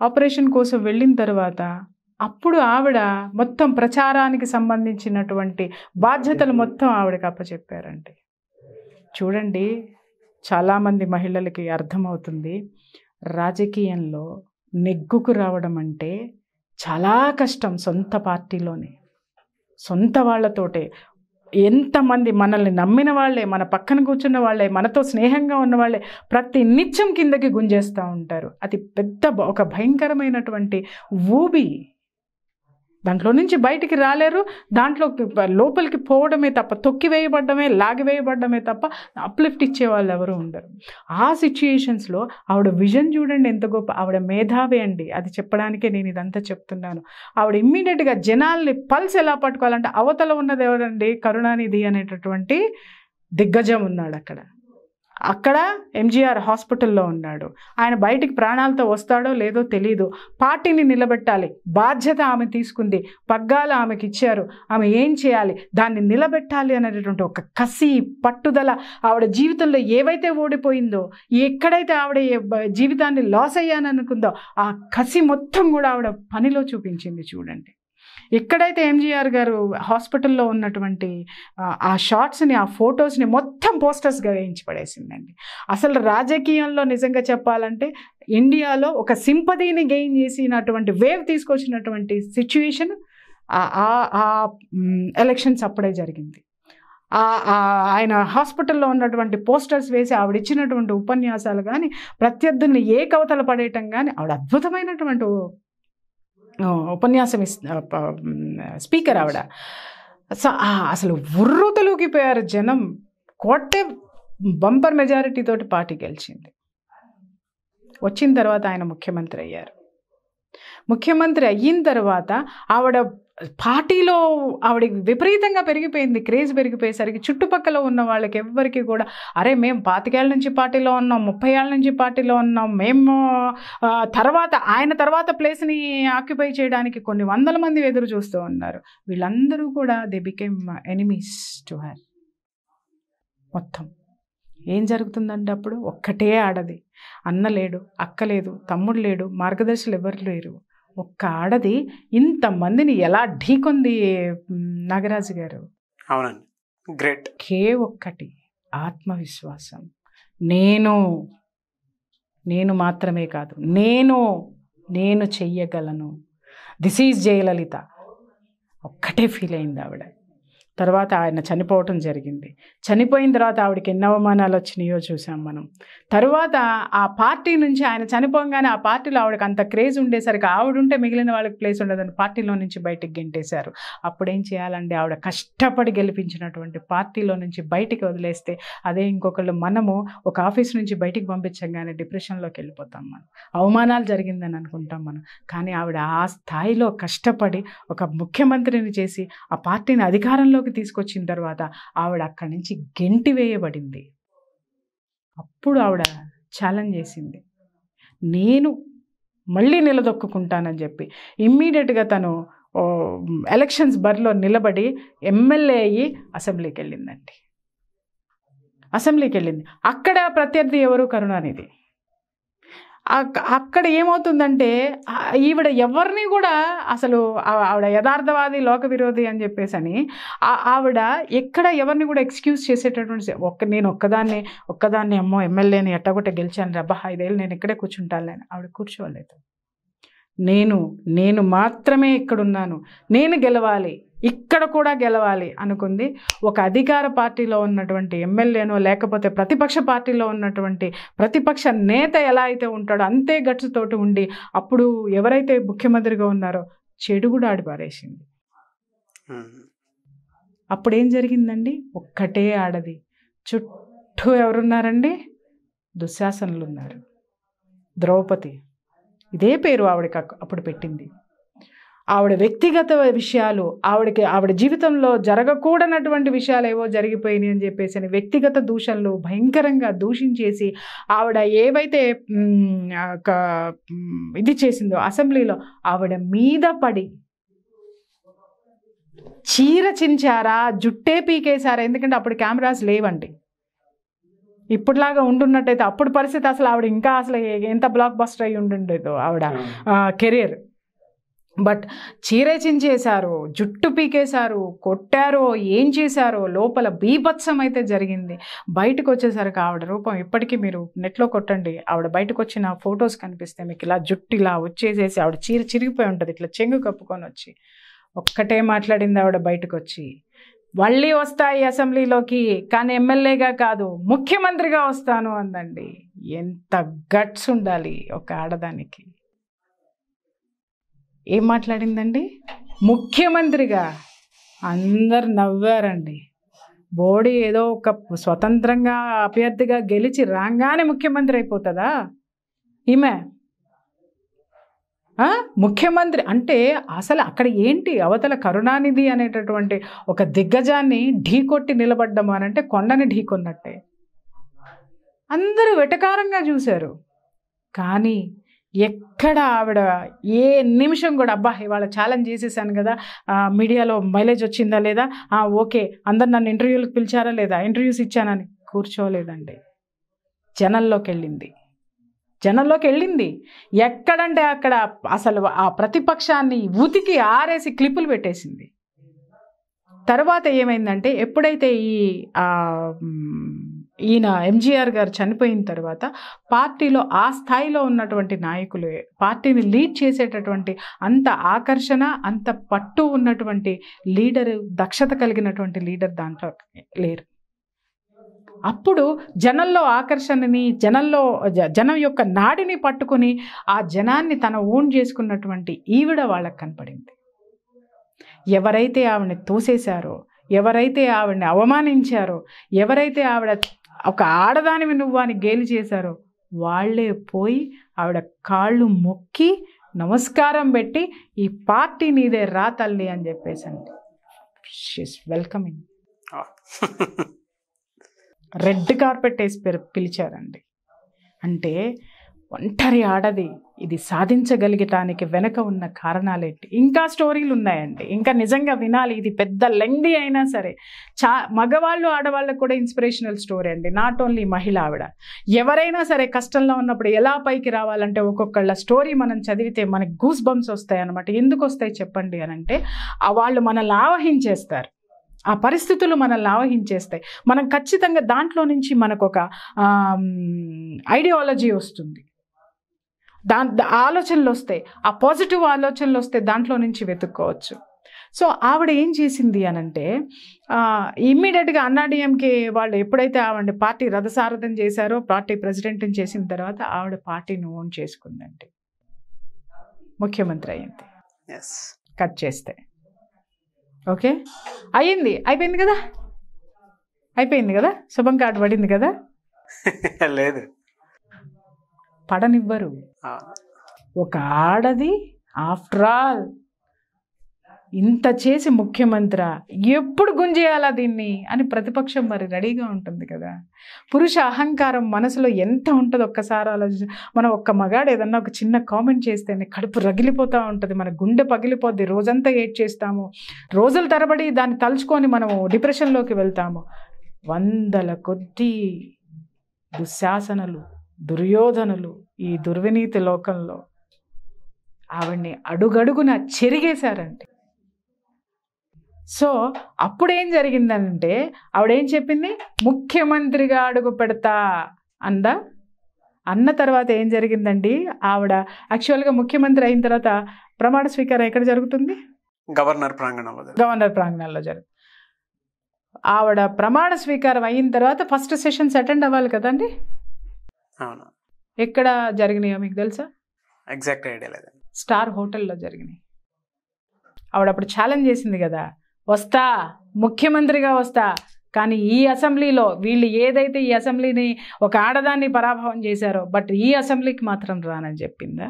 ఆపరేషన్ కోసం వెళ్ళిన తర్వాత అప్పుడు ఆవిడ మొత్తం ప్రచారానికి సంబంధించినటువంటి బాధ్యతలు మొత్తం ఆవిడకి అప్పచెప్పారండి. చూడండి చాలామంది మహిళలకి అర్థమవుతుంది. రాజకీయంలో నెగ్గుకు రావడం అంటే చాలా కష్టం సొంత పార్టీలోనే. సొంత వాళ్ళతోటే. ఎంతమంది మనల్ని నమ్మిన వాళ్ళే మన పక్కన కూర్చున్న వాళ్ళే మనతో స్నేహంగా ఉన్న వాళ్ళే ప్రతి నిత్యం కిందకి గుంజేస్తూ ఉంటారు. అది పెద్ద బ- ఒక భయంకరమైనటువంటి ఊబి. దాంట్లో నుంచి బయటికి రాలేరు. దాంట్లో లోపలికి పోవడమే తప్ప తొక్కి వేయబడ్డమే లాగివేయబడ్డమే తప్ప అప్లిఫ్ట్ ఇచ్చే వాళ్ళు ఎవరు ఉండరు. ఆ సిచ్యుయేషన్స్లో ఆవిడ విజన్ చూడండి ఎంత గొప్ప ఆవిడ మేధావి అండి. అది చెప్పడానికే నేను ఇదంతా చెప్తున్నాను. ఆవిడ ఇమ్మీడియట్గా జనాల్ని పల్స్ ఎలా పట్టుకోవాలంటే అవతల ఉన్నది ఎవరండి? కరుణానిధి అనేటటువంటి దిగ్గజం ఉన్నాడు అక్కడ. అక్కడ ఎంజీఆర్ హాస్పిటల్లో ఉన్నాడు. ఆయన బయటికి ప్రాణాలతో వస్తాడో లేదో తెలియదు పార్టీని నిలబెట్టాలి. బాధ్యత ఆమె తీసుకుంది. పగ్గాలు ఆమెకి ఇచ్చారు. ఆమె ఏం చేయాలి? దాన్ని నిలబెట్టాలి అనేటటువంటి ఒక కసి పట్టుదల ఆవిడ జీవితంలో ఏవైతే ఓడిపోయిందో ఎక్కడైతే ఆవిడ జీవితాన్ని లాస్ అయ్యాననుకుందో ఆ కసి మొత్తం కూడా ఆవిడ పనిలో చూపించింది చూడండి. ఎక్కడైతే ఎంజీఆర్ గారు? హాస్పిటల్లో ఉన్నటువంటి ఆ, షార్ట్స్ని ఆ ఫొటోస్ని మొత్తం పోస్టర్స్గా వేయించి పడేసిందండి. అసలు రాజకీయంలో నిజంగా చెప్పాలంటే ఇండియాలో ఒక సింపతిని గెయిన్ చేసినటువంటి వేవ్ తీసుకొచ్చినటువంటి సిచ్యువేషన్ ఆ ఎలక్షన్స్ అప్పుడే జరిగింది. ఆ- ఆయన హాస్పిటల్లో ఉన్నటువంటి పోస్టర్స్ వేసి ఆవిడ ఇచ్చినటువంటి ఉపన్యాసాలు కానీ ప్రత్యర్థుల్ని ఏ కవతలు పడేయటం కానీ ఆవిడ అద్భుతమైనటువంటి ఉపన్యాసం ఇస్ స్పీకర్ ఆవిడ. అసలు ఆ, అసలు జనం. కోటే బంపర్ మెజారిటీ తోటి పార్టీ గెలిచింది. వచ్చిన తర్వాత ఆయన ముఖ్యమంత్రి అయ్యారు. ముఖ్యమంత్రి అయిన తర్వాత ఆవిడ పార్టీలో ఆవిడకి విపరీతంగా పెరిగిపోయింది క్రేజ్ పెరిగిపోయేసరికి చుట్టుపక్కల ఉన్న వాళ్ళకి ఎవ్వరికి కూడా అరే మేము పాతికేళ్ళ నుంచి పార్టీలో ఉన్నాం ముప్పై ఏళ్ళ నుంచి పార్టీలో ఉన్నాం మేము తర్వాత ఆయన తర్వాత ప్లేస్ని ఆక్యుపై చేయడానికి కొన్ని వందల మంది ఎదురు చూస్తూ ఉన్నారు. వీళ్ళందరూ కూడా they became enemies to her. మొత్తం. ఏం జరుగుతుందంటే అప్పుడు? ఒక్కటే ఆడది. అన్న లేడు అక్క లేదు తమ్ముడు లేడు మార్గదర్శులు ఎవరు లేరు. ఒక్క ఆడది ఇంతమందిని ఎలా ఢీకొంది నాగరాజు గారు? అవునండి. గ్రేట్. ఒకే ఒక్కటి ఆత్మవిశ్వాసం. నేను నేను మాత్రమే కాదు నేను నేను చెయ్యగలను. This is Jayalalitha. ఒక్కటే ఫీల్ అయింది ఆవిడ తర్వాత ఆయన చనిపోవటం జరిగింది. చనిపోయిన తర్వాత ఆవిడకి ఎన్ని అవమానాలు వచ్చినాయో చూసాం మనం. తరువాత ఆ పార్టీ నుంచి ఆయన చనిపోగానే ఆ పార్టీలో ఆవిడకి అంత క్రేజ్ ఉండేసరికి ఆవిడ ఉంటే మిగిలిన వాళ్ళకి ప్లేస్ ఉండదని పార్టీలో నుంచి బయటికి గెంటేశారు. అప్పుడేం చేయాలండి? ఆవిడ కష్టపడి గెలిపించినటువంటి పార్టీలో నుంచి బయటికి వదిలేస్తే అదే ఇంకొకళ్ళు మనము ఒక ఆఫీస్ నుంచి బయటికి పంపించగానే డిప్రెషన్లోకి వెళ్ళిపోతాం మనం. అవమానాలు జరిగిందని అనుకుంటాం మనం. కానీ ఆవిడ ఆ స్థాయిలో కష్టపడి ఒక ముఖ్యమంత్రిని చేసి ఆ పార్టీని అధికారంలో అధికారంలోకి తీసుకొచ్చిన తర్వాత ఆవిడ అక్కడి నుంచి గెంటి వేయబడింది. అప్పుడు ఆవిడ ఛాలెంజ్ చేసింది. నేను మళ్ళీ నిలదొక్కుంటానని చెప్పి. ఇమ్మీడియట్గా తను ఎలక్షన్స్ బరిలో నిలబడి ఎమ్మెల్యే అయ్యి అసెంబ్లీకి వెళ్ళిందండి. అసెంబ్లీకి వెళ్ళింది. అక్కడ ప్రత్యర్థి ఎవరు? కరుణానిధి. అక్కడ ఏమవుతుందంటే ఈవిడ ఎవరిని కూడా అసలు ఆ- ఆవిడ యథార్థవాది లోక విరోధి అని చెప్పేసి అని ఆ- ఆవిడ ఎక్కడ ఎవరిని కూడా ఎక్స్క్యూజ్ చేసేటటువంటి ఒక్క నేను ఒక్కదాన్ని ఒక్కదాన్ని అమ్మో ఎమ్మెల్యేని ఎట్టగొట్టే గెలిచాను రబ్బా ఐదేళ్ళు నేను ఇక్కడే కూర్చుంటాను ఆవిడ కూర్చోలేదు. నేను నేను మాత్రమే ఇక్కడున్నాను. నేను గెలవాలి. ఇక్కడ కూడా గెలవాలి అనుకుంది. ఒక అధికార పార్టీలో ఉన్నటువంటి ఎమ్మెల్యేనో లేకపోతే ప్రతిపక్ష పార్టీలో ఉన్నటువంటి ప్రతిపక్ష నేత ఎలా అయితే ఉంటాడో అంతే గట్సుతోటి ఉండి అప్పుడు ఎవరైతే ముఖ్యమంత్రిగా ఉన్నారో చెడు కూడా ఆడిపారేసింది అప్పుడు ఏం జరిగిందండి? ఒక్కటే ఆడది. చుట్టూ ఎవరున్నారండి? దుశ్శాసనులు ఉన్నారు ద్రౌపది. ఇదే పేరు ఆవిడకి అప్పుడు పెట్టింది. ఆవిడ వ్యక్తిగత విషయాలు ఆవిడకి ఆవిడ జీవితంలో జరగకూడనటువంటి విషయాలు ఏవో జరిగిపోయినాయి అని చెప్పేసి అని వ్యక్తిగత దూషణలు భయంకరంగా దూషించేసి ఆవిడ ఏవైతే ఇది చేసిందో అసెంబ్లీలో ఆవిడ మీద పడి చీర చించారా జుట్టే పీకేశారా ఎందుకంటే అప్పుడు కెమెరాస్ లేవండి. ఇప్పటిలాగా ఉండున్నట్టయితే అప్పుడు పరిస్థితి అసలు ఆవిడ ఇంకా అసలు ఎంత బ్లాక్ బస్టర్ అయి ఉండుండేదో ఆవిడ కెరీర్. బట్ చీరేచించేశారు జుట్టు పీకేశారు కొట్టారో ఏం చేశారో లోపల బీభత్సం అయితే జరిగింది. బయటకు వచ్చేసరికి ఆవిడ రూపం ఇప్పటికీ మీరు నెట్లో కొట్టండి. ఆవిడ బయటకు వచ్చిన ఫొటోస్ కనిపిస్తే మీకు ఇలా జుట్టు ఇలా వచ్చేసేసి ఆవిడ చీర చిరిగిపోయి ఉంటుంది ఇట్లా చెంగు కప్పుకొని వచ్చి. ఒక్కటే మాట్లాడింది ఆవిడ బయటకు వచ్చి మళ్ళీ వస్తాయి అసెంబ్లీలోకి కానీ ఎమ్మెల్యేగా కాదు ముఖ్యమంత్రిగా వస్తాను అందండి. ఎంత గట్స్ ఉండాలి ఒక ఆడదానికి. ఏం మాట్లాడిందండి? ముఖ్యమంత్రిగా అందరు నవ్వారండి. బోడీ ఏదో ఒక స్వతంత్రంగా అభ్యర్థిగా గెలిచి రాగానే ముఖ్యమంత్రి అయిపోతుందా ఈమె? ముఖ్యమంత్రి అంటే అసలు అక్కడ ఏంటి అవతల కరుణానిధి అనేటటువంటి ఒక దిగ్గజాన్ని ఢీకొట్టి నిలబడ్డం అని అంటే కొండని ఢీకొన్నట్టే అందరూ వెటకారంగా చూశారు. కానీ ఎక్కడ ఆవిడ ఏ నిమిషం కూడా అబ్బా ఇవాళ ఛాలెంజ్ చేసేసాను కదా మీడియాలో మైలేజ్ వచ్చిందా లేదా? ఓకే అందరు నన్ను ఇంటర్వ్యూలకు పిలిచారా లేదా? ఇంటర్వ్యూస్ ఇచ్చానని. కూర్చోలేదండి. జనంలోకి వెళ్ళింది. జనంలోకి వెళ్ళింది. ఎక్కడంటే అక్కడ అసలు ఆ ప్రతిపక్షాన్ని ఉతికి ఆరేసి క్లిప్పులు పెట్టేసింది. తర్వాత ఏమైందంటే ఎప్పుడైతే ఈ ఈయన ఎంజీఆర్ గారు చనిపోయిన తర్వాత పార్టీలో ఆ స్థాయిలో ఉన్నటువంటి నాయకులు పార్టీని లీడ్ చేసేటటువంటి అంత ఆకర్షణ అంత పట్టు ఉన్నటువంటి లీడర్ దక్షత కలిగినటువంటి లీడర్ దాంట్లో లేరు. అప్పుడు జనంలో ఆకర్షణని జనంలో జ- జనం యొక్క నాడిని పట్టుకొని ఆ జనాన్ని తన ఓన్ చేసుకున్నటువంటి ఈవిడ వాళ్ళకి కనపడింది. ఎవరైతే ఆవిడని తోసేశారో ఎవరైతే ఆవిడని అవమానించారో ఎవరైతే ఆవిడ ఒక ఆడదానివి నువ్వు అని గేలి చేశారో వాళ్ళే పోయి ఆవిడ కాళ్ళు మొక్కి నమస్కారం పెట్టి ఈ పార్టీ నీదే రా తల్లి అని చెప్పేసండి. She's welcoming. రెడ్ కార్పెట్ వేసి పిల- పిలిచారండి. అంటే ఒంటరి ఆడది. ఇది సాధించగలిగటానికి వెనక ఉన్న కారణాలేంటి? ఇంకా స్టోరీలు ఉన్నాయండి ఇంకా నిజంగా వినాలి. ఇది పెద్ద లెంగ్ది అయినా సరే. చా మగవాళ్ళు ఆడవాళ్ళకు కూడా ఇన్స్పిరేషనల్ స్టోరీ అండి. నాట్ ఓన్లీ మహిళ ఆవిడ. ఎవరైనా సరే కష్టంలో ఉన్నప్పుడు ఎలా పైకి రావాలంటే ఒక్కొక్కళ్ళ స్టోరీ మనం చదివితే మనకి గూస్ బంప్స్ వస్తాయి అనమాట ఎందుకు వస్తాయి చెప్పండి అని అంటే ఆ వాళ్ళు మనల్ని ఆవహించేస్తారు. ఆ పరిస్థితులు మనల్ని ఆవహించేస్తాయి. మనం ఖచ్చితంగా దాంట్లో నుంచి మనకు ఒక ఐడియాలజీ వస్తుంది. దా దా- ఆలోచనలు వస్తాయి. ఆ పాజిటివ్ ఆలోచనలు వస్తే దాంట్లో నుంచి వెతుక్కోవచ్చు. సో ఆవిడ ఏం చేసింది అనంటే ఇమ్మీడియట్గా అన్నాడీఎంకే వాళ్ళు ఎప్పుడైతే ఆవిడ పార్టీ రథసారథం చేశారో పార్టీ ప్రెసిడెంట్ని చేసిన తర్వాత ఆవిడ పార్టీని ఓన్ చేసుకుందండి. ముఖ్యమంత్రి అయింది ఎస్ కట్ చేస్తే. ఓకే? అయ్యింది. అయిపోయింది కదా? అయిపోయింది కదా? శుభం కార్డు పడింది కదా? లేదు. పడనివ్వరు. ఒక ఆడది ఆఫ్టర్ ఆల్ ఇంత చేసి ముఖ్యమంత్రి ఎప్పుడు గుంజేయాలా దీన్ని? అని ప్రతిపక్షం మరి రెడీగా ఉంటుంది కదా. పురుష అహంకారం మనసులో ఎంత ఉంటుందో ఒక్కసారి ఆలోచించి. మనం ఒక్క మగాడు ఏదన్నా ఒక చిన్న కామెంట్ చేస్తేనే కడుపు రగిలిపోతూ ఉంటుంది. మన గుండె పగిలిపోద్ది. రోజంతా ఏడ్ చేస్తాము. రోజుల తరబడి దాన్ని తలుచుకొని మనము డిప్రెషన్లోకి వెళ్తాము. వందల కొద్దీ దుశ్శాసనలు దుర్యోధనులు ఈ దుర్వినీతి లోకంలో ఆవిడ్ని అడుగడుగున చెరిగేశారండి. సో అప్పుడు ఏం జరిగిందంటే ఆవిడేం చెప్పింది? ముఖ్యమంత్రిగా అడుగు పెడతా అందా. అన్న తర్వాత ఏం జరిగిందండి? ఆవిడ యాక్చువల్గా ముఖ్యమంత్రి అయిన తర్వాత ప్రమాణ స్వీకారం ఎక్కడ జరుగుతుంది? గవర్నర్ ప్రాంగణంలో. గవర్నర్ ప్రాంగణంలో జరుగుతుంది ఆవిడ ప్రమాణ స్వీకారం అయిన తర్వాత ఫస్ట్ సెషన్స్ అటెండ్ అవ్వాలి కదండి? అవును. ఎక్కడ జరిగినాయో మీకు తెలుసా? ఎగ్జాక్ట్ ఐడియా లేదు స్టార్ హోటల్లో జరిగినాయి. ఆవిడ అప్పుడు ఛాలెంజ్ చేసింది కదా వస్తా ముఖ్యమంత్రిగా వస్తా కానీ ఈ అసెంబ్లీలో వీళ్ళు ఏదైతే ఈ అసెంబ్లీని ఒక ఆడదాన్ని పరాభవం చేశారో బట్ ఈ అసెంబ్లీకి మాత్రం రానని చెప్పిందా?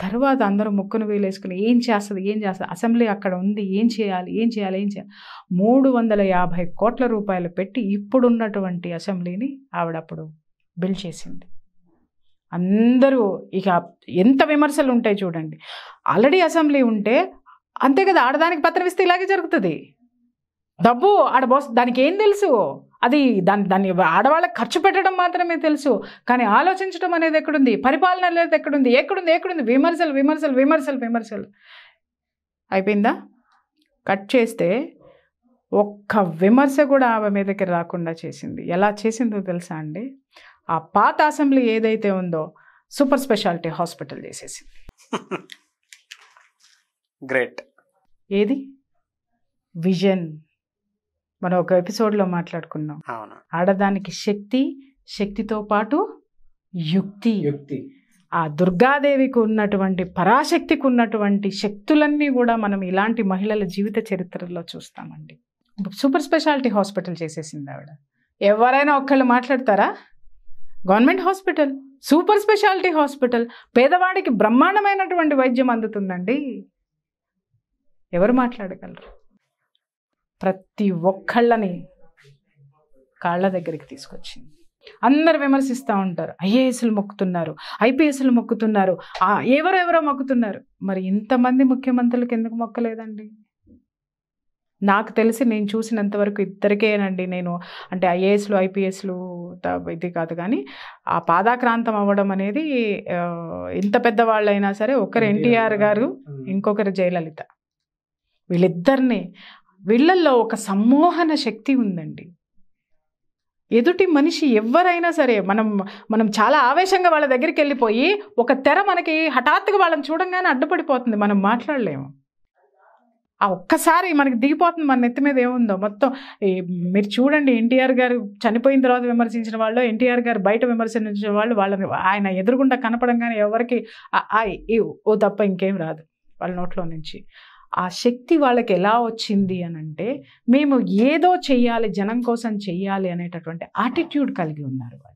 తర్వాత అందరూ ముక్కును వేలేసుకుని ఏం చేస్తుంది ఏం చేస్తుంది? అసెంబ్లీ అక్కడ ఉంది ఏం చేయాలి ఏం చేయాలి ఏం చేయాలి? మూడు వందల యాభై కోట్ల రూపాయలు పెట్టి ఇప్పుడున్నటువంటి అసెంబ్లీని ఆవిడప్పుడు బిల్డ్ చేసింది. అందరూ ఇక ఎంత విమర్శలు ఉంటాయి చూడండి. ఆల్రెడీ అసెంబ్లీ ఉంటే అంతే కదా ఆడదానికి పత్రం ఇస్తే ఇలాగే జరుగుతుంది. డబ్బు ఆడ బాస్ దానికి ఏం తెలుసు? అది దాని దాన్ని ఆడవాళ్ళకి ఖర్చు పెట్టడం మాత్రమే తెలుసు. కానీ ఆలోచించడం అనేది ఎక్కడుంది? పరిపాలన అనేది ఎక్కడుంది? ఎక్కడుంది? ఎక్కడుంది? విమర్శలు విమర్శలు విమర్శలు విమర్శలు. అయిపోయిందా? కట్ చేస్తే ఒక్క విమర్శ కూడా ఆమె మీదకి రాకుండా చేసింది. ఎలా చేసిందో తెలుసా అండి? ఆ పాత అసెంబ్లీ ఏదైతే ఉందో సూపర్ స్పెషాలిటీ హాస్పిటల్ చేసేసింది గ్రేట్. ఏది? విజన్. మనం ఒక ఎపిసోడ్లో మాట్లాడుకున్నాం. అవును. ఆడదానికి శక్తి శక్తితో పాటు యుక్తి. యుక్తి. ఆ దుర్గాదేవికి ఉన్నటువంటి పరాశక్తికి ఉన్నటువంటి శక్తులన్నీ కూడా మనం ఇలాంటి మహిళల జీవిత చరిత్రలో చూస్తామండి. సూపర్ స్పెషాలిటీ హాస్పిటల్ చేసేసింది ఆవిడ. ఎవరైనా ఒక్కళ్ళు మాట్లాడతారా? Government hospital super speciality hospital పేదవాడికి బ్రహ్మాండమైనటువంటి వైద్యం అందుతుందండి. ఎవరు మాట్లాడగలరు? ప్రతి ఒక్కళ్ళని కాళ్ళ దగ్గరికి తీసుకొచ్చింది. అందరు విమర్శిస్తూ ఉంటారు. ఐఏఎస్లు మొక్కుతున్నారు ఐపీఎస్లు మొక్కుతున్నారు. ఎవరెవరో మొక్కుతున్నారు. మరి ఇంతమంది ముఖ్యమంత్రులకు ఎందుకు మొక్కలేదండి? నాకు తెలిసి నేను చూసినంత వరకు ఇద్దరికేనండి నేను అంటే ఐఏఎస్లు ఐపీఎస్లు ఇది కాదు కానీ ఆ పాదాక్రాంతం అవ్వడం అనేది ఎంత పెద్దవాళ్ళైనా సరే ఒకరు ఎన్టీఆర్ గారు. ఇంకొకరు జయలలిత. వీళ్ళిద్దరిని వీళ్ళల్లో ఒక సమ్మోహన శక్తి ఉందండి. ఎదుటి మనిషి ఎవరైనా సరే మనం మనం చాలా ఆవేశంగా వాళ్ళ దగ్గరికి వెళ్ళిపోయి ఒక తెర మనకి హఠాత్తుగా వాళ్ళని చూడంగానే అడ్డుపడిపోతుంది మనం మాట్లాడలేము. ఆ ఒక్కసారి మనకి దిగిపోతుంది మన నెత్తి మీద ఏముందో. మొత్తం ఈ మీరు చూడండి ఎన్టీఆర్ గారు చనిపోయిన తర్వాత విమర్శించిన వాళ్ళు ఎన్టీఆర్ గారు బయట విమర్శించిన వాళ్ళు వాళ్ళని ఆయన ఎదురుగుండా కనపడంగానే ఎవరికి ఓ తప్ప ఇంకేం రాదు వాళ్ళ నోట్లో నుంచి. ఆ శక్తి వాళ్ళకి ఎలా వచ్చింది అని అంటే మేము ఏదో చెయ్యాలి జనం కోసం చెయ్యాలి అనేటటువంటి యాటిట్యూడ్ కలిగి ఉన్నారు వాళ్ళు.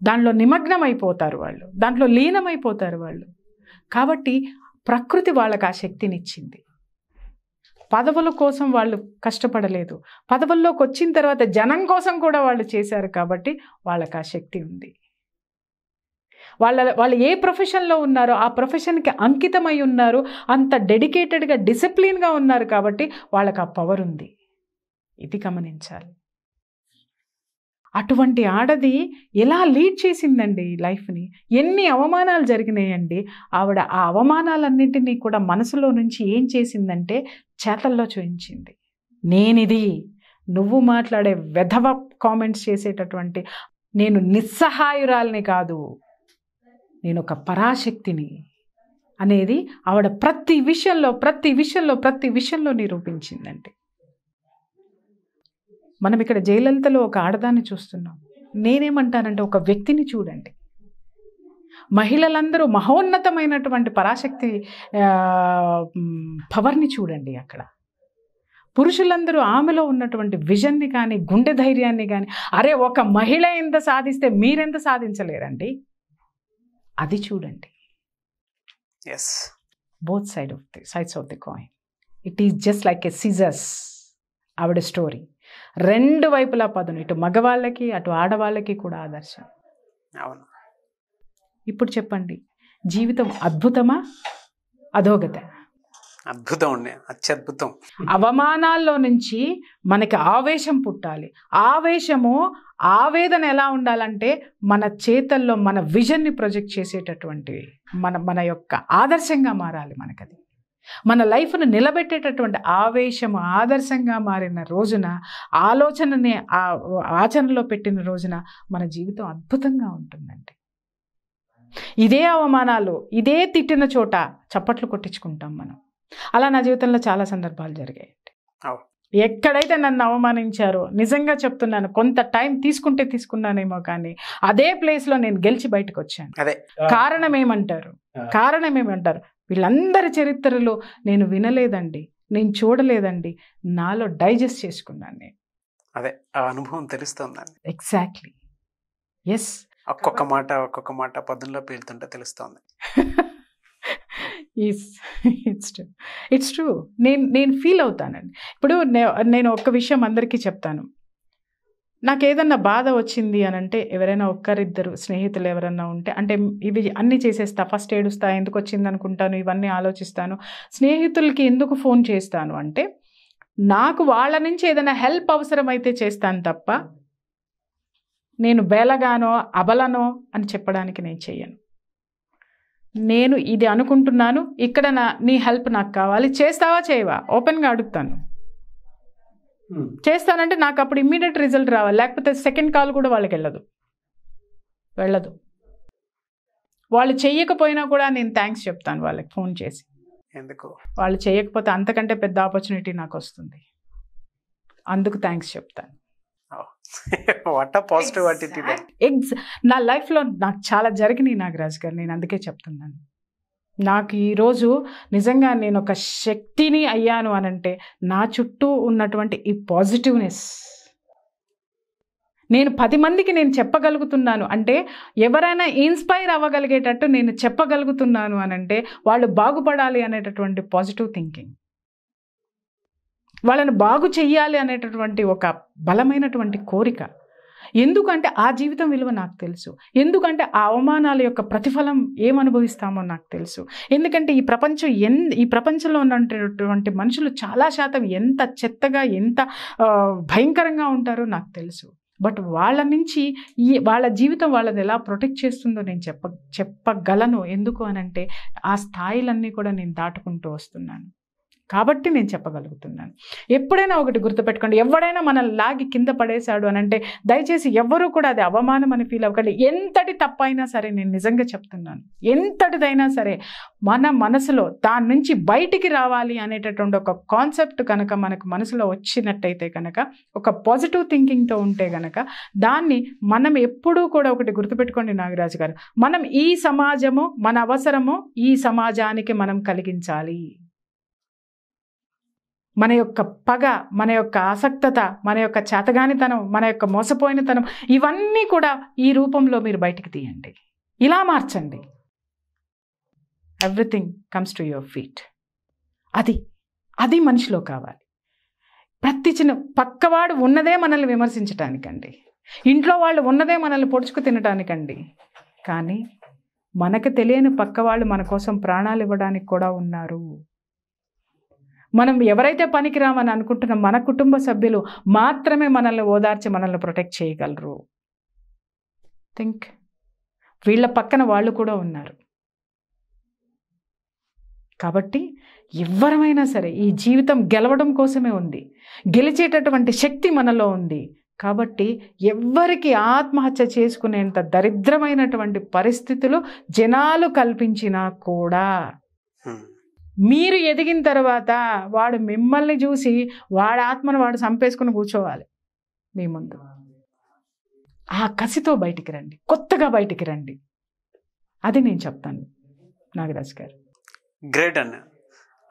దాంట్లో నిమగ్నం అయిపోతారు వాళ్ళు దాంట్లో లీనమైపోతారు వాళ్ళు. కాబట్టి ప్రకృతి వాళ్ళకి ఆ శక్తినిచ్చింది. పదవుల కోసం వాళ్ళు కష్టపడలేదు. పదవుల్లోకి వచ్చిన తర్వాత జనం కోసం కూడా వాళ్ళు చేశారు కాబట్టి వాళ్ళకి ఆ శక్తి ఉంది. వాళ్ళ వాళ్ళు ఏ ప్రొఫెషన్లో ఉన్నారో ఆ ప్రొఫెషన్కి అంకితమై ఉన్నారు. అంత డెడికేటెడ్గా డిసిప్లిన్గా ఉన్నారు కాబట్టి వాళ్ళకి ఆ పవర్ ఉంది. ఇది గమనించాలి. అటువంటి ఆడది ఎలా లీడ్ చేసిందండి లైఫ్ని? ఎన్ని అవమానాలు జరిగినాయండి? ఆవిడ ఆ అవమానాలన్నింటినీ కూడా మనసులో నుంచి ఏం చేసిందంటే చేతల్లో చూయించింది. నేనిది నువ్వు మాట్లాడే వెధవ కామెంట్స్ చేసేటటువంటి నేను నిస్సహాయురాల్ని కాదు నేను ఒక పరాశక్తిని అనేది ఆవిడ ప్రతి విషయంలో ప్రతి విషయంలో ప్రతి విషయంలో నిరూపించిందండి. మనం ఇక్కడ జయలలితలో ఒక ఆడదాన్ని చూస్తున్నాం. నేనేమంటానంటే ఒక వ్యక్తిని చూడండి. మహిళలందరూ మహోన్నతమైనటువంటి పరాశక్తి పవర్ని చూడండి అక్కడ. పురుషులందరూ ఆమెలో ఉన్నటువంటి విజన్ని కానీ గుండె ధైర్యాన్ని కానీ అరే ఒక మహిళ ఎంత సాధిస్తే మీరెంత సాధించలేరండి? అది చూడండి. Yes both side of the sides of the coin it is just like a scissors ఆవిడ స్టోరీ రెండు వైపులా పదును. ఇటు మగవాళ్ళకి అటు ఆడవాళ్ళకి కూడా ఆదర్శం. అవును. ఇప్పుడు చెప్పండి. జీవితం అద్భుతమా? అధోగత. అద్భుతం అండి. అత్యద్భుతం. అవమానాల్లో నుంచి మనకి ఆవేశం పుట్టాలి. ఆవేశము ఆవేదన ఎలా ఉండాలంటే మన చేతల్లో మన విజన్ని ప్రొజెక్ట్ చేసేటటువంటి మన మన యొక్క ఆదర్శంగా మారాలి మనకది. మన లైఫ్ను నిలబెట్టేటటువంటి ఆవేశం ఆదర్శంగా మారిన రోజున ఆలోచనని ఆచరణలో పెట్టిన రోజున మన జీవితం అద్భుతంగా ఉంటుందండి. ఇదే అవమానాలు ఇదే తిట్టిన చోట చప్పట్లు కొట్టించుకుంటాం మనం. అలా నా జీవితంలో చాలా సందర్భాలు జరిగాయి అవు. ఎక్కడైతే నన్ను అవమానించారో నిజంగా చెప్తున్నాను కొంత టైం తీసుకుంటే తీసుకున్నానేమో కానీ అదే ప్లేస్లో నేను గెలిచి బయటకు వచ్చాను అదే. కారణం ఏమంటారు? కారణం ఏమంటారు? వీళ్ళందరి చరిత్రలో నేను వినలేదండి నేను చూడలేదండి నాలో డైజెస్ట్ చేసుకున్నాను నేను. అదే ఆ అనుభవం తెలుస్తుందండి. ఎగ్జాక్ట్లీ. ఎస్ ఒక్కొక్క మాట ఒక్కొక్క మాట పదుల్లో పేలుతుంటే తెలుస్తోంది. ఇట్స్ ట్రూ ఇట్స్ ట్రూ నేను నేను ఫీల్ అవుతానండి. ఇప్పుడు నేను ఒక్క విషయం అందరికీ చెప్తాను. నాకేదన్నా బాధ వచ్చింది అని అంటే ఎవరైనా ఒక్కరిద్దరు స్నేహితులు ఎవరన్నా ఉంటే అంటే ఇవి అన్నీ చేసేస్తా ఫస్ట్ ఏడుస్తా ఎందుకు వచ్చింది అనుకుంటాను ఇవన్నీ ఆలోచిస్తాను. స్నేహితులకి ఎందుకు ఫోన్ చేస్తాను అంటే నాకు వాళ్ళ నుంచి ఏదైనా హెల్ప్ అవసరమైతే చేస్తాను తప్ప నేను బేలగానో అబలనో అని చెప్పడానికి నేను చెయ్యను. నేను ఇది అనుకుంటున్నాను ఇక్కడ నా నీ హెల్ప్ నాకు కావాలి చేస్తావా చేయవా? ఓపెన్గా అడుగుతాను. చేస్తానంటే నాకు అప్పుడు ఇమ్మీడియట్ రిజల్ట్ రావాలి. లేకపోతే సెకండ్ కాల్ కూడా వాళ్ళకి వెళ్ళదు. వెళ్ళదు. వాళ్ళు చెయ్యకపోయినా కూడా నేను థ్యాంక్స్ చెప్తాను వాళ్ళకి ఫోన్ చేసి. ఎందుకు? వాళ్ళు చేయకపోతే అంతకంటే పెద్ద ఆపర్చునిటీ నాకు వస్తుంది. అందుకు థ్యాంక్స్ చెప్తాను. నా లైఫ్లో నాకు చాలా జరిగినాయి నాగరాజ్ గారు. నేను అందుకే చెప్తున్నాను. నాకు ఈరోజు నిజంగా నేను ఒక శక్తిని అయ్యాను అనంటే నా చుట్టూ ఉన్నటువంటి ఈ పాజిటివ్నెస్. నేను పది మందికి నేను చెప్పగలుగుతున్నాను. అంటే ఎవరైనా ఇన్స్పైర్ అవ్వగలిగేటట్టు నేను చెప్పగలుగుతున్నాను అనంటే వాళ్ళు బాగుపడాలి అనేటటువంటి పాజిటివ్ థింకింగ్. వాళ్ళని బాగు చెయ్యాలి అనేటటువంటి ఒక బలమైనటువంటి కోరిక. ఎందుకంటే ఆ జీవితం విలువ నాకు తెలుసు. ఎందుకంటే ఆ అవమానాల యొక్క ప్రతిఫలం ఏమనుభవిస్తామో నాకు తెలుసు. ఎందుకంటే ఈ ప్రపంచం ఎన్ ఈ ప్రపంచంలో ఉన్నటువంటి మనుషులు చాలా శాతం ఎంత చెత్తగా ఎంత భయంకరంగా ఉంటారో నాకు తెలుసు. బట్ వాళ్ళ నుంచి ఈ వాళ్ళ జీవితం వాళ్ళని ఎలా ప్రొటెక్ట్ చేస్తుందో నేను చెప్ప చెప్పగలను. ఎందుకు అనంటే ఆ స్థాయిలన్నీ కూడా నేను దాటుకుంటూ వస్తున్నాను. కాబట్టి నేను చెప్పగలుగుతున్నాను. ఎప్పుడైనా ఒకటి గుర్తుపెట్టుకోండి. ఎవడైనా మన లాగి కింద పడేశాడు అని అంటే దయచేసి ఎవరూ కూడా అది అవమానం అని ఫీల్ అవ్వకండి. ఎంతటి తప్పైనా సరే నేను నిజంగా చెప్తున్నాను. ఎంతటిదైనా సరే మన మనసులో దాని నుంచి బయటికి రావాలి అనేటటువంటి ఒక కాన్సెప్ట్ కనుక మనకు మనసులో వచ్చినట్టయితే కనుక ఒక పాజిటివ్ థింకింగ్తో ఉంటే కనుక దాన్ని మనం ఎప్పుడూ కూడా ఒకటి గుర్తుపెట్టుకోండి నాగరాజు గారు. మనం ఈ సమాజము మన అవసరము ఈ సమాజానికి మనం కలిగించాలి. మన యొక్క పగ మన యొక్క ఆసక్తత మన యొక్క చేతగానితనం మన యొక్క మోసపోయినతనం ఇవన్నీ కూడా ఈ రూపంలో మీరు బయటికి తీయండి. ఇలా మార్చండి. Everything comes to your feet అది అది మనిషిలో కావాలి. ప్రతి చిన్న పక్కవాడు ఉన్నదే మనల్ని విమర్శించటానికండి. ఇంట్లో వాళ్ళు ఉన్నదే మనల్ని పొడుచుకు తినటానికండి. కానీ మనకు తెలియని పక్కవాళ్ళు మన కోసం ప్రాణాలు ఇవ్వడానికి కూడా ఉన్నారు. మనం ఎవరైతే పనికిరామని అనుకుంటున్న మన కుటుంబ సభ్యులు మాత్రమే మనల్ని ఓదార్చి మనల్ని ప్రొటెక్ట్ చేయగలరు. థింక్ వీళ్ళ పక్కన వాళ్ళు కూడా ఉన్నారు. కాబట్టి ఎవరమైనా సరే ఈ జీవితం గెలవడం కోసమే ఉంది. గెలిచేటటువంటి శక్తి మనలో ఉంది. కాబట్టి ఎవ్వరికి ఆత్మహత్య చేసుకునేంత దరిద్రమైనటువంటి పరిస్థితులు జనాలు కల్పించినా కూడా మీరు ఎదిగిన తర్వాత వాడు మిమ్మల్ని చూసి వాడి ఆత్మను వాడు చంపేసుకుని కూర్చోవాలి మీ ముందు. ఆ కసితో బయటికి రండి. కొత్తగా బయటికి రండి. అది నేను చెప్తాను నాగరాజ్ గారు. గ్రేట్ అన్న.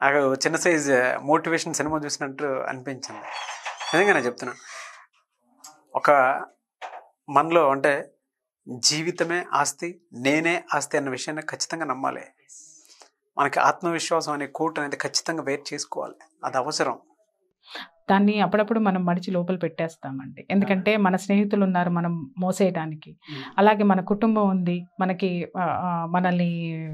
నాకు చిన్న సైజ్ మోటివేషన్ సినిమా చూసినట్టు అనిపించింది. నిజంగానే చెప్తున్నా. ఒక మనలో అంటే జీవితమే ఆస్తి నేనే ఆస్తి అన్న విషయాన్ని ఖచ్చితంగా నమ్మాలి. మనకి ఆత్మవిశ్వాసం అనే కోట్ అనేది ఖచ్చితంగా వేర్ చేసుకోవాలి. అది అవసరం. దాన్ని అప్పుడప్పుడు మనం మడిచి లోపల పెట్టేస్తామండి. ఎందుకంటే మన స్నేహితులు ఉన్నారు మనం మోసేయడానికి. అలాగే మన కుటుంబం ఉంది మనకి మనల్ని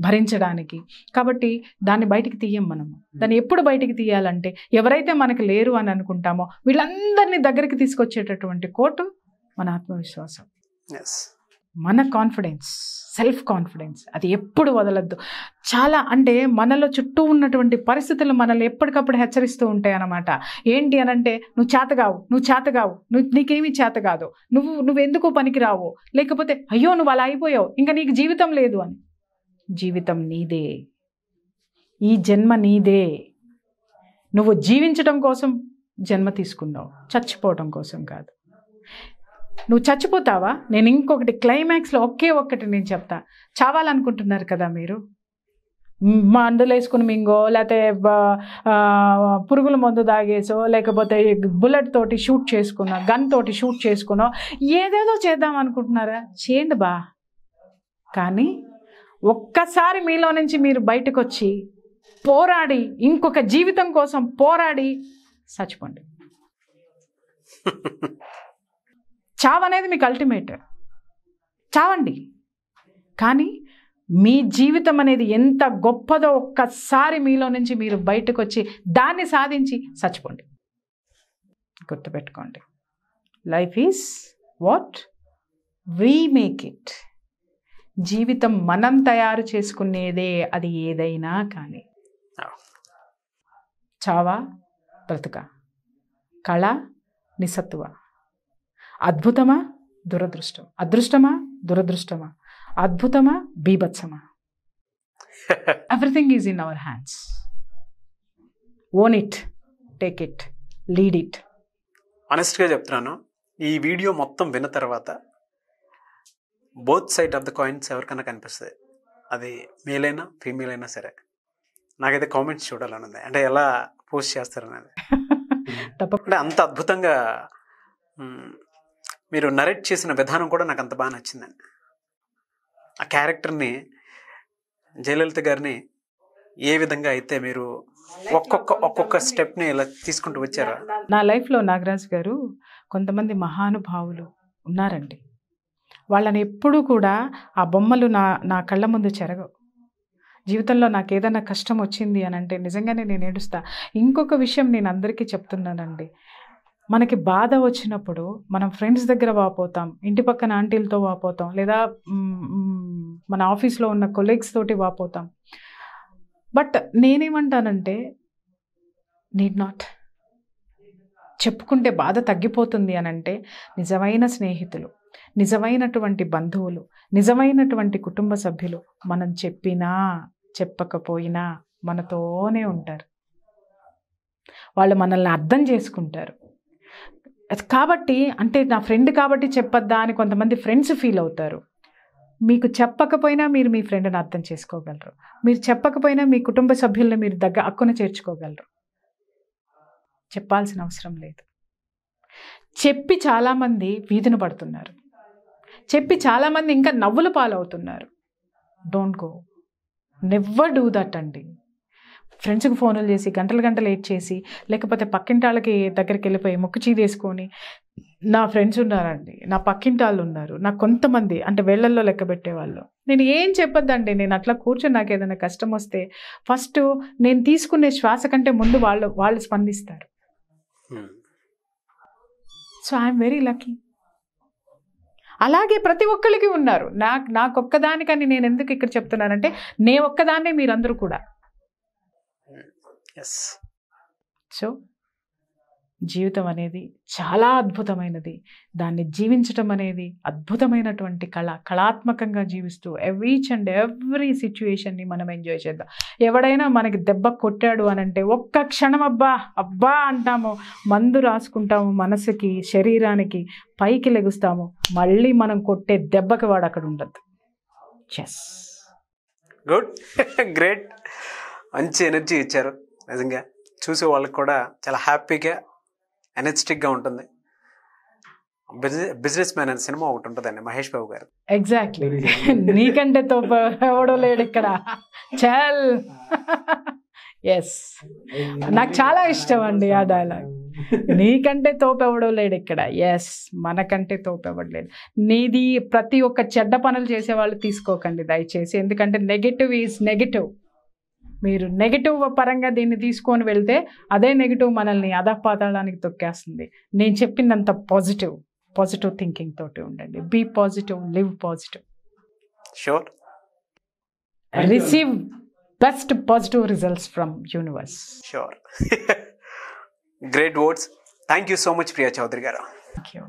భరించడానికి. కాబట్టి దాన్ని బయటికి తీయం మనము. దాన్ని ఎప్పుడు బయటికి తీయాలంటే ఎవరైతే మనకి లేరు అని అనుకుంటామో వీళ్ళందరినీ దగ్గరికి తీసుకొచ్చేటటువంటి కోటు మన ఆత్మవిశ్వాసం. మన కాన్ఫిడెన్స్. సెల్ఫ్ కాన్ఫిడెన్స్ అది ఎప్పుడు వదలద్దు. చాలా అంటే మనలో చుట్టూ ఉన్నటువంటి పరిస్థితులు మనల్ని ఎప్పటికప్పుడు హెచ్చరిస్తూ ఉంటాయి అనమాట ఏంటి అని అంటే నువ్వు చేతగావు నువ్వు చేతగావు నువ్వు నీకేమీ చేత కాదు. నువ్వు నువ్వెందుకు పనికి రావు లేకపోతే అయ్యో నువ్వు అలా అయిపోయావు. ఇంకా నీకు జీవితం లేదు అని. జీవితం నీదే. ఈ జన్మ నీదే. నువ్వు జీవించడం కోసం జన్మ తీసుకున్నావు. చచ్చిపోవడం కోసం కాదు. నువ్వు చచ్చిపోతావా? నేను ఇంకొకటి క్లైమాక్స్లో ఒకే ఒక్కటి నేను చెప్తా. చావాలనుకుంటున్నారు కదా మీరు? మా మందులు వేసుకుని మింగో లేకపోతే పురుగుల మందు తాగేసో లేకపోతే బుల్లెట్ తోటి షూట్ చేసుకున్నా గన్ తోటి షూట్ చేసుకున్నా ఏదేదో చేద్దాం అనుకుంటున్నారా? చేయండి బా. కానీ ఒక్కసారి మీలో నుంచి మీరు బయటకు వచ్చి పోరాడి ఇంకొక జీవితం కోసం పోరాడి చచ్చిపోండి. చావు అనేది మీకు అల్టిమేట్ చావండి. కానీ మీ జీవితం అనేది ఎంత గొప్పదో ఒక్కసారి మీలో నుంచి మీరు బయటకు వచ్చి దాన్ని సాధించి చచ్చిపోండి. గుర్తుపెట్టుకోండి. Life is what we make it జీవితం మనం తయారు చేసుకునేదే అది ఏదైనా కానీ. చావా బ్రతుక. కళ నిసత్వ అద్భుతమా? దురదృష్టం. అదృష్టమా? దురదృష్టమా? అద్భుతమా? బీభత్సమా? Everything is in our hands own it take it lead it ఆనెస్ట్గా చెప్తున్నాను ఈ వీడియో మొత్తం విన్న తర్వాత both side of the coins ఎవరికైనా కనిపిస్తుంది అది మేల్ అయినా ఫీమేల్ అయినా సరే. నాకైతే కామెంట్స్ చూడాలని ఉంది అంటే ఎలా పోస్ట్ చేస్తారనేది. తప్పకుండా అంత అద్భుతంగా మీరు నరేట్ చేసిన విధానం కూడా నాకు అంత బాగా నచ్చిందండి. ఆ క్యారెక్టర్ని జయలలిత గారిని ఏ విధంగా అయితే మీరు ఒక్కొక్క ఒక్కొక్క స్టెప్ని ఇలా తీసుకుంటూ వచ్చారో. నా లైఫ్లో నాగరాజ్ గారు కొంతమంది మహానుభావులు ఉన్నారండి. వాళ్ళని ఎప్పుడూ కూడా ఆ బొమ్మలు నా నా కళ్ళ ముందు చెరగవు. జీవితంలో నాకు ఏదైనా కష్టం వచ్చింది అని అంటే నిజంగానే నేను ఏడుస్తా. ఇంకొక విషయం నేను అందరికీ చెప్తున్నానండి. మనకి బాధ వచ్చినప్పుడు మనం ఫ్రెండ్స్ దగ్గర వాపోతాం ఇంటి పక్కన ఆంటీలతో వాపోతాం లేదా మన ఆఫీస్లో ఉన్న కొలీగ్స్ తోటి వాపోతాం. బట్ నేనేమంటానంటే నీడ్ నాట్. చెప్పుకుంటే బాధ తగ్గిపోతుంది అని అంటే నిజమైన స్నేహితులు నిజమైనటువంటి బంధువులు నిజమైనటువంటి కుటుంబ సభ్యులు మనం చెప్పినా చెప్పకపోయినా మనతోనే ఉంటారు. వాళ్ళు మనల్ని అర్థం చేసుకుంటారు. కాబట్టి అంటే నా ఫ్రెండ్ కాబట్టి చెప్పొద్దా అని కొంతమంది ఫ్రెండ్స్ ఫీల్ అవుతారు. మీకు చెప్పకపోయినా మీరు మీ ఫ్రెండ్ని అర్థం చేసుకోగలరు. మీరు చెప్పకపోయినా మీ కుటుంబ సభ్యుల్ని మీరు దగ్గర అక్కున చేర్చుకోగలరు. చెప్పాల్సిన అవసరం లేదు. చెప్పి చాలామంది వీధిన పడుతున్నారు. చెప్పి చాలామంది ఇంకా నవ్వుల పాలవుతున్నారు. Don't go never do that అండి. ఫ్రెండ్స్కి ఫోన్లు చేసి గంటలు గంటలు వెయిట్ చేసి లేకపోతే పక్కింటి వాళ్ళకి దగ్గరికి వెళ్ళిపోయి ముక్కు చీదేసుకొని నా ఫ్రెండ్స్ ఉన్నారండి. నా పక్కింటి వాళ్ళు ఉన్నారు. నాకు కొంతమంది అంటే వేళ్ళల్లో లెక్క పెట్టేవాళ్ళు. నేను ఏం చెప్పొద్దండి. నేను అట్లా కూర్చొని నాకు ఏదైనా కష్టం వస్తే ఫస్ట్ నేను తీసుకునే శ్వాస కంటే ముందు వాళ్ళు వాళ్ళు స్పందిస్తారు. So I'm very lucky. అలాగే ప్రతి ఒక్కరికి ఉన్నారు. నాకు నాకు ఒక్కదానికని నేను ఎందుకు ఇక్కడ చెప్తున్నానంటే నే ఒక్కదాన్నే మీరందరూ కూడా. ఎస్ సో జీవితం అనేది చాలా అద్భుతమైనది. దాన్ని జీవించటం అనేది అద్భుతమైనటువంటి కళ కళాత్మకంగా జీవిస్తూ ఈచ్ అండ్ ఎవ్రీ సిచ్యువేషన్ని మనం ఎంజాయ్ చేద్దాం. ఎవడైనా మనకి దెబ్బ కొట్టాడు అని అంటే ఒక్క క్షణం అబ్బా అబ్బా అంటాము. మందు రాసుకుంటాము మనసుకి శరీరానికి పైకి లెగుస్తాము. మళ్ళీ మనం కొట్టే దెబ్బకి వాడు అక్కడ ఉండద్దు చెస్ గుడ్ గ్రేట్ మంచి ఎనర్జీ ఇచ్చారు. నిజంగా చూసే వాళ్ళకి కూడా చాలా హ్యాపీగా ఎనర్జెటిక్గా ఉంటుంది. బిజినెస్ బిజినెస్ మ్యాన్ అనే సినిమా ఒకటి ఉంటుందండి మహేష్ బాబు గారు ఎగ్జాక్ట్లీ నీకంటే తోప ఎవడో లేడు ఇక్కడ. చల్. ఎస్ నాకు చాలా ఇష్టం అండి ఆ డైలాగ్ నీకంటే తోపెవడో లేడు ఇక్కడ. ఎస్ మనకంటే తోపెవడు లేడు. నీది ప్రతి ఒక్క చెడ్డ పనులు చేసే వాళ్ళు తీసుకోకండి దయచేసి. ఎందుకంటే నెగటివ్ ఈజ్ నెగటివ్ మీరు నెగటివ్ పరంగా దీన్ని తీసుకొని వెళ్తే అదే నెగటివ్ మనల్ని అధపాతాళానికి తొక్కేస్తుంది. నేను చెప్పిందంత పాజిటివ్ పాజిటివ్ థింకింగ్ తోటి ఉండండి. Be positive live positive sure receive best positive results from universe sure great words thank you so much Priya Chaudhary garu. Thank you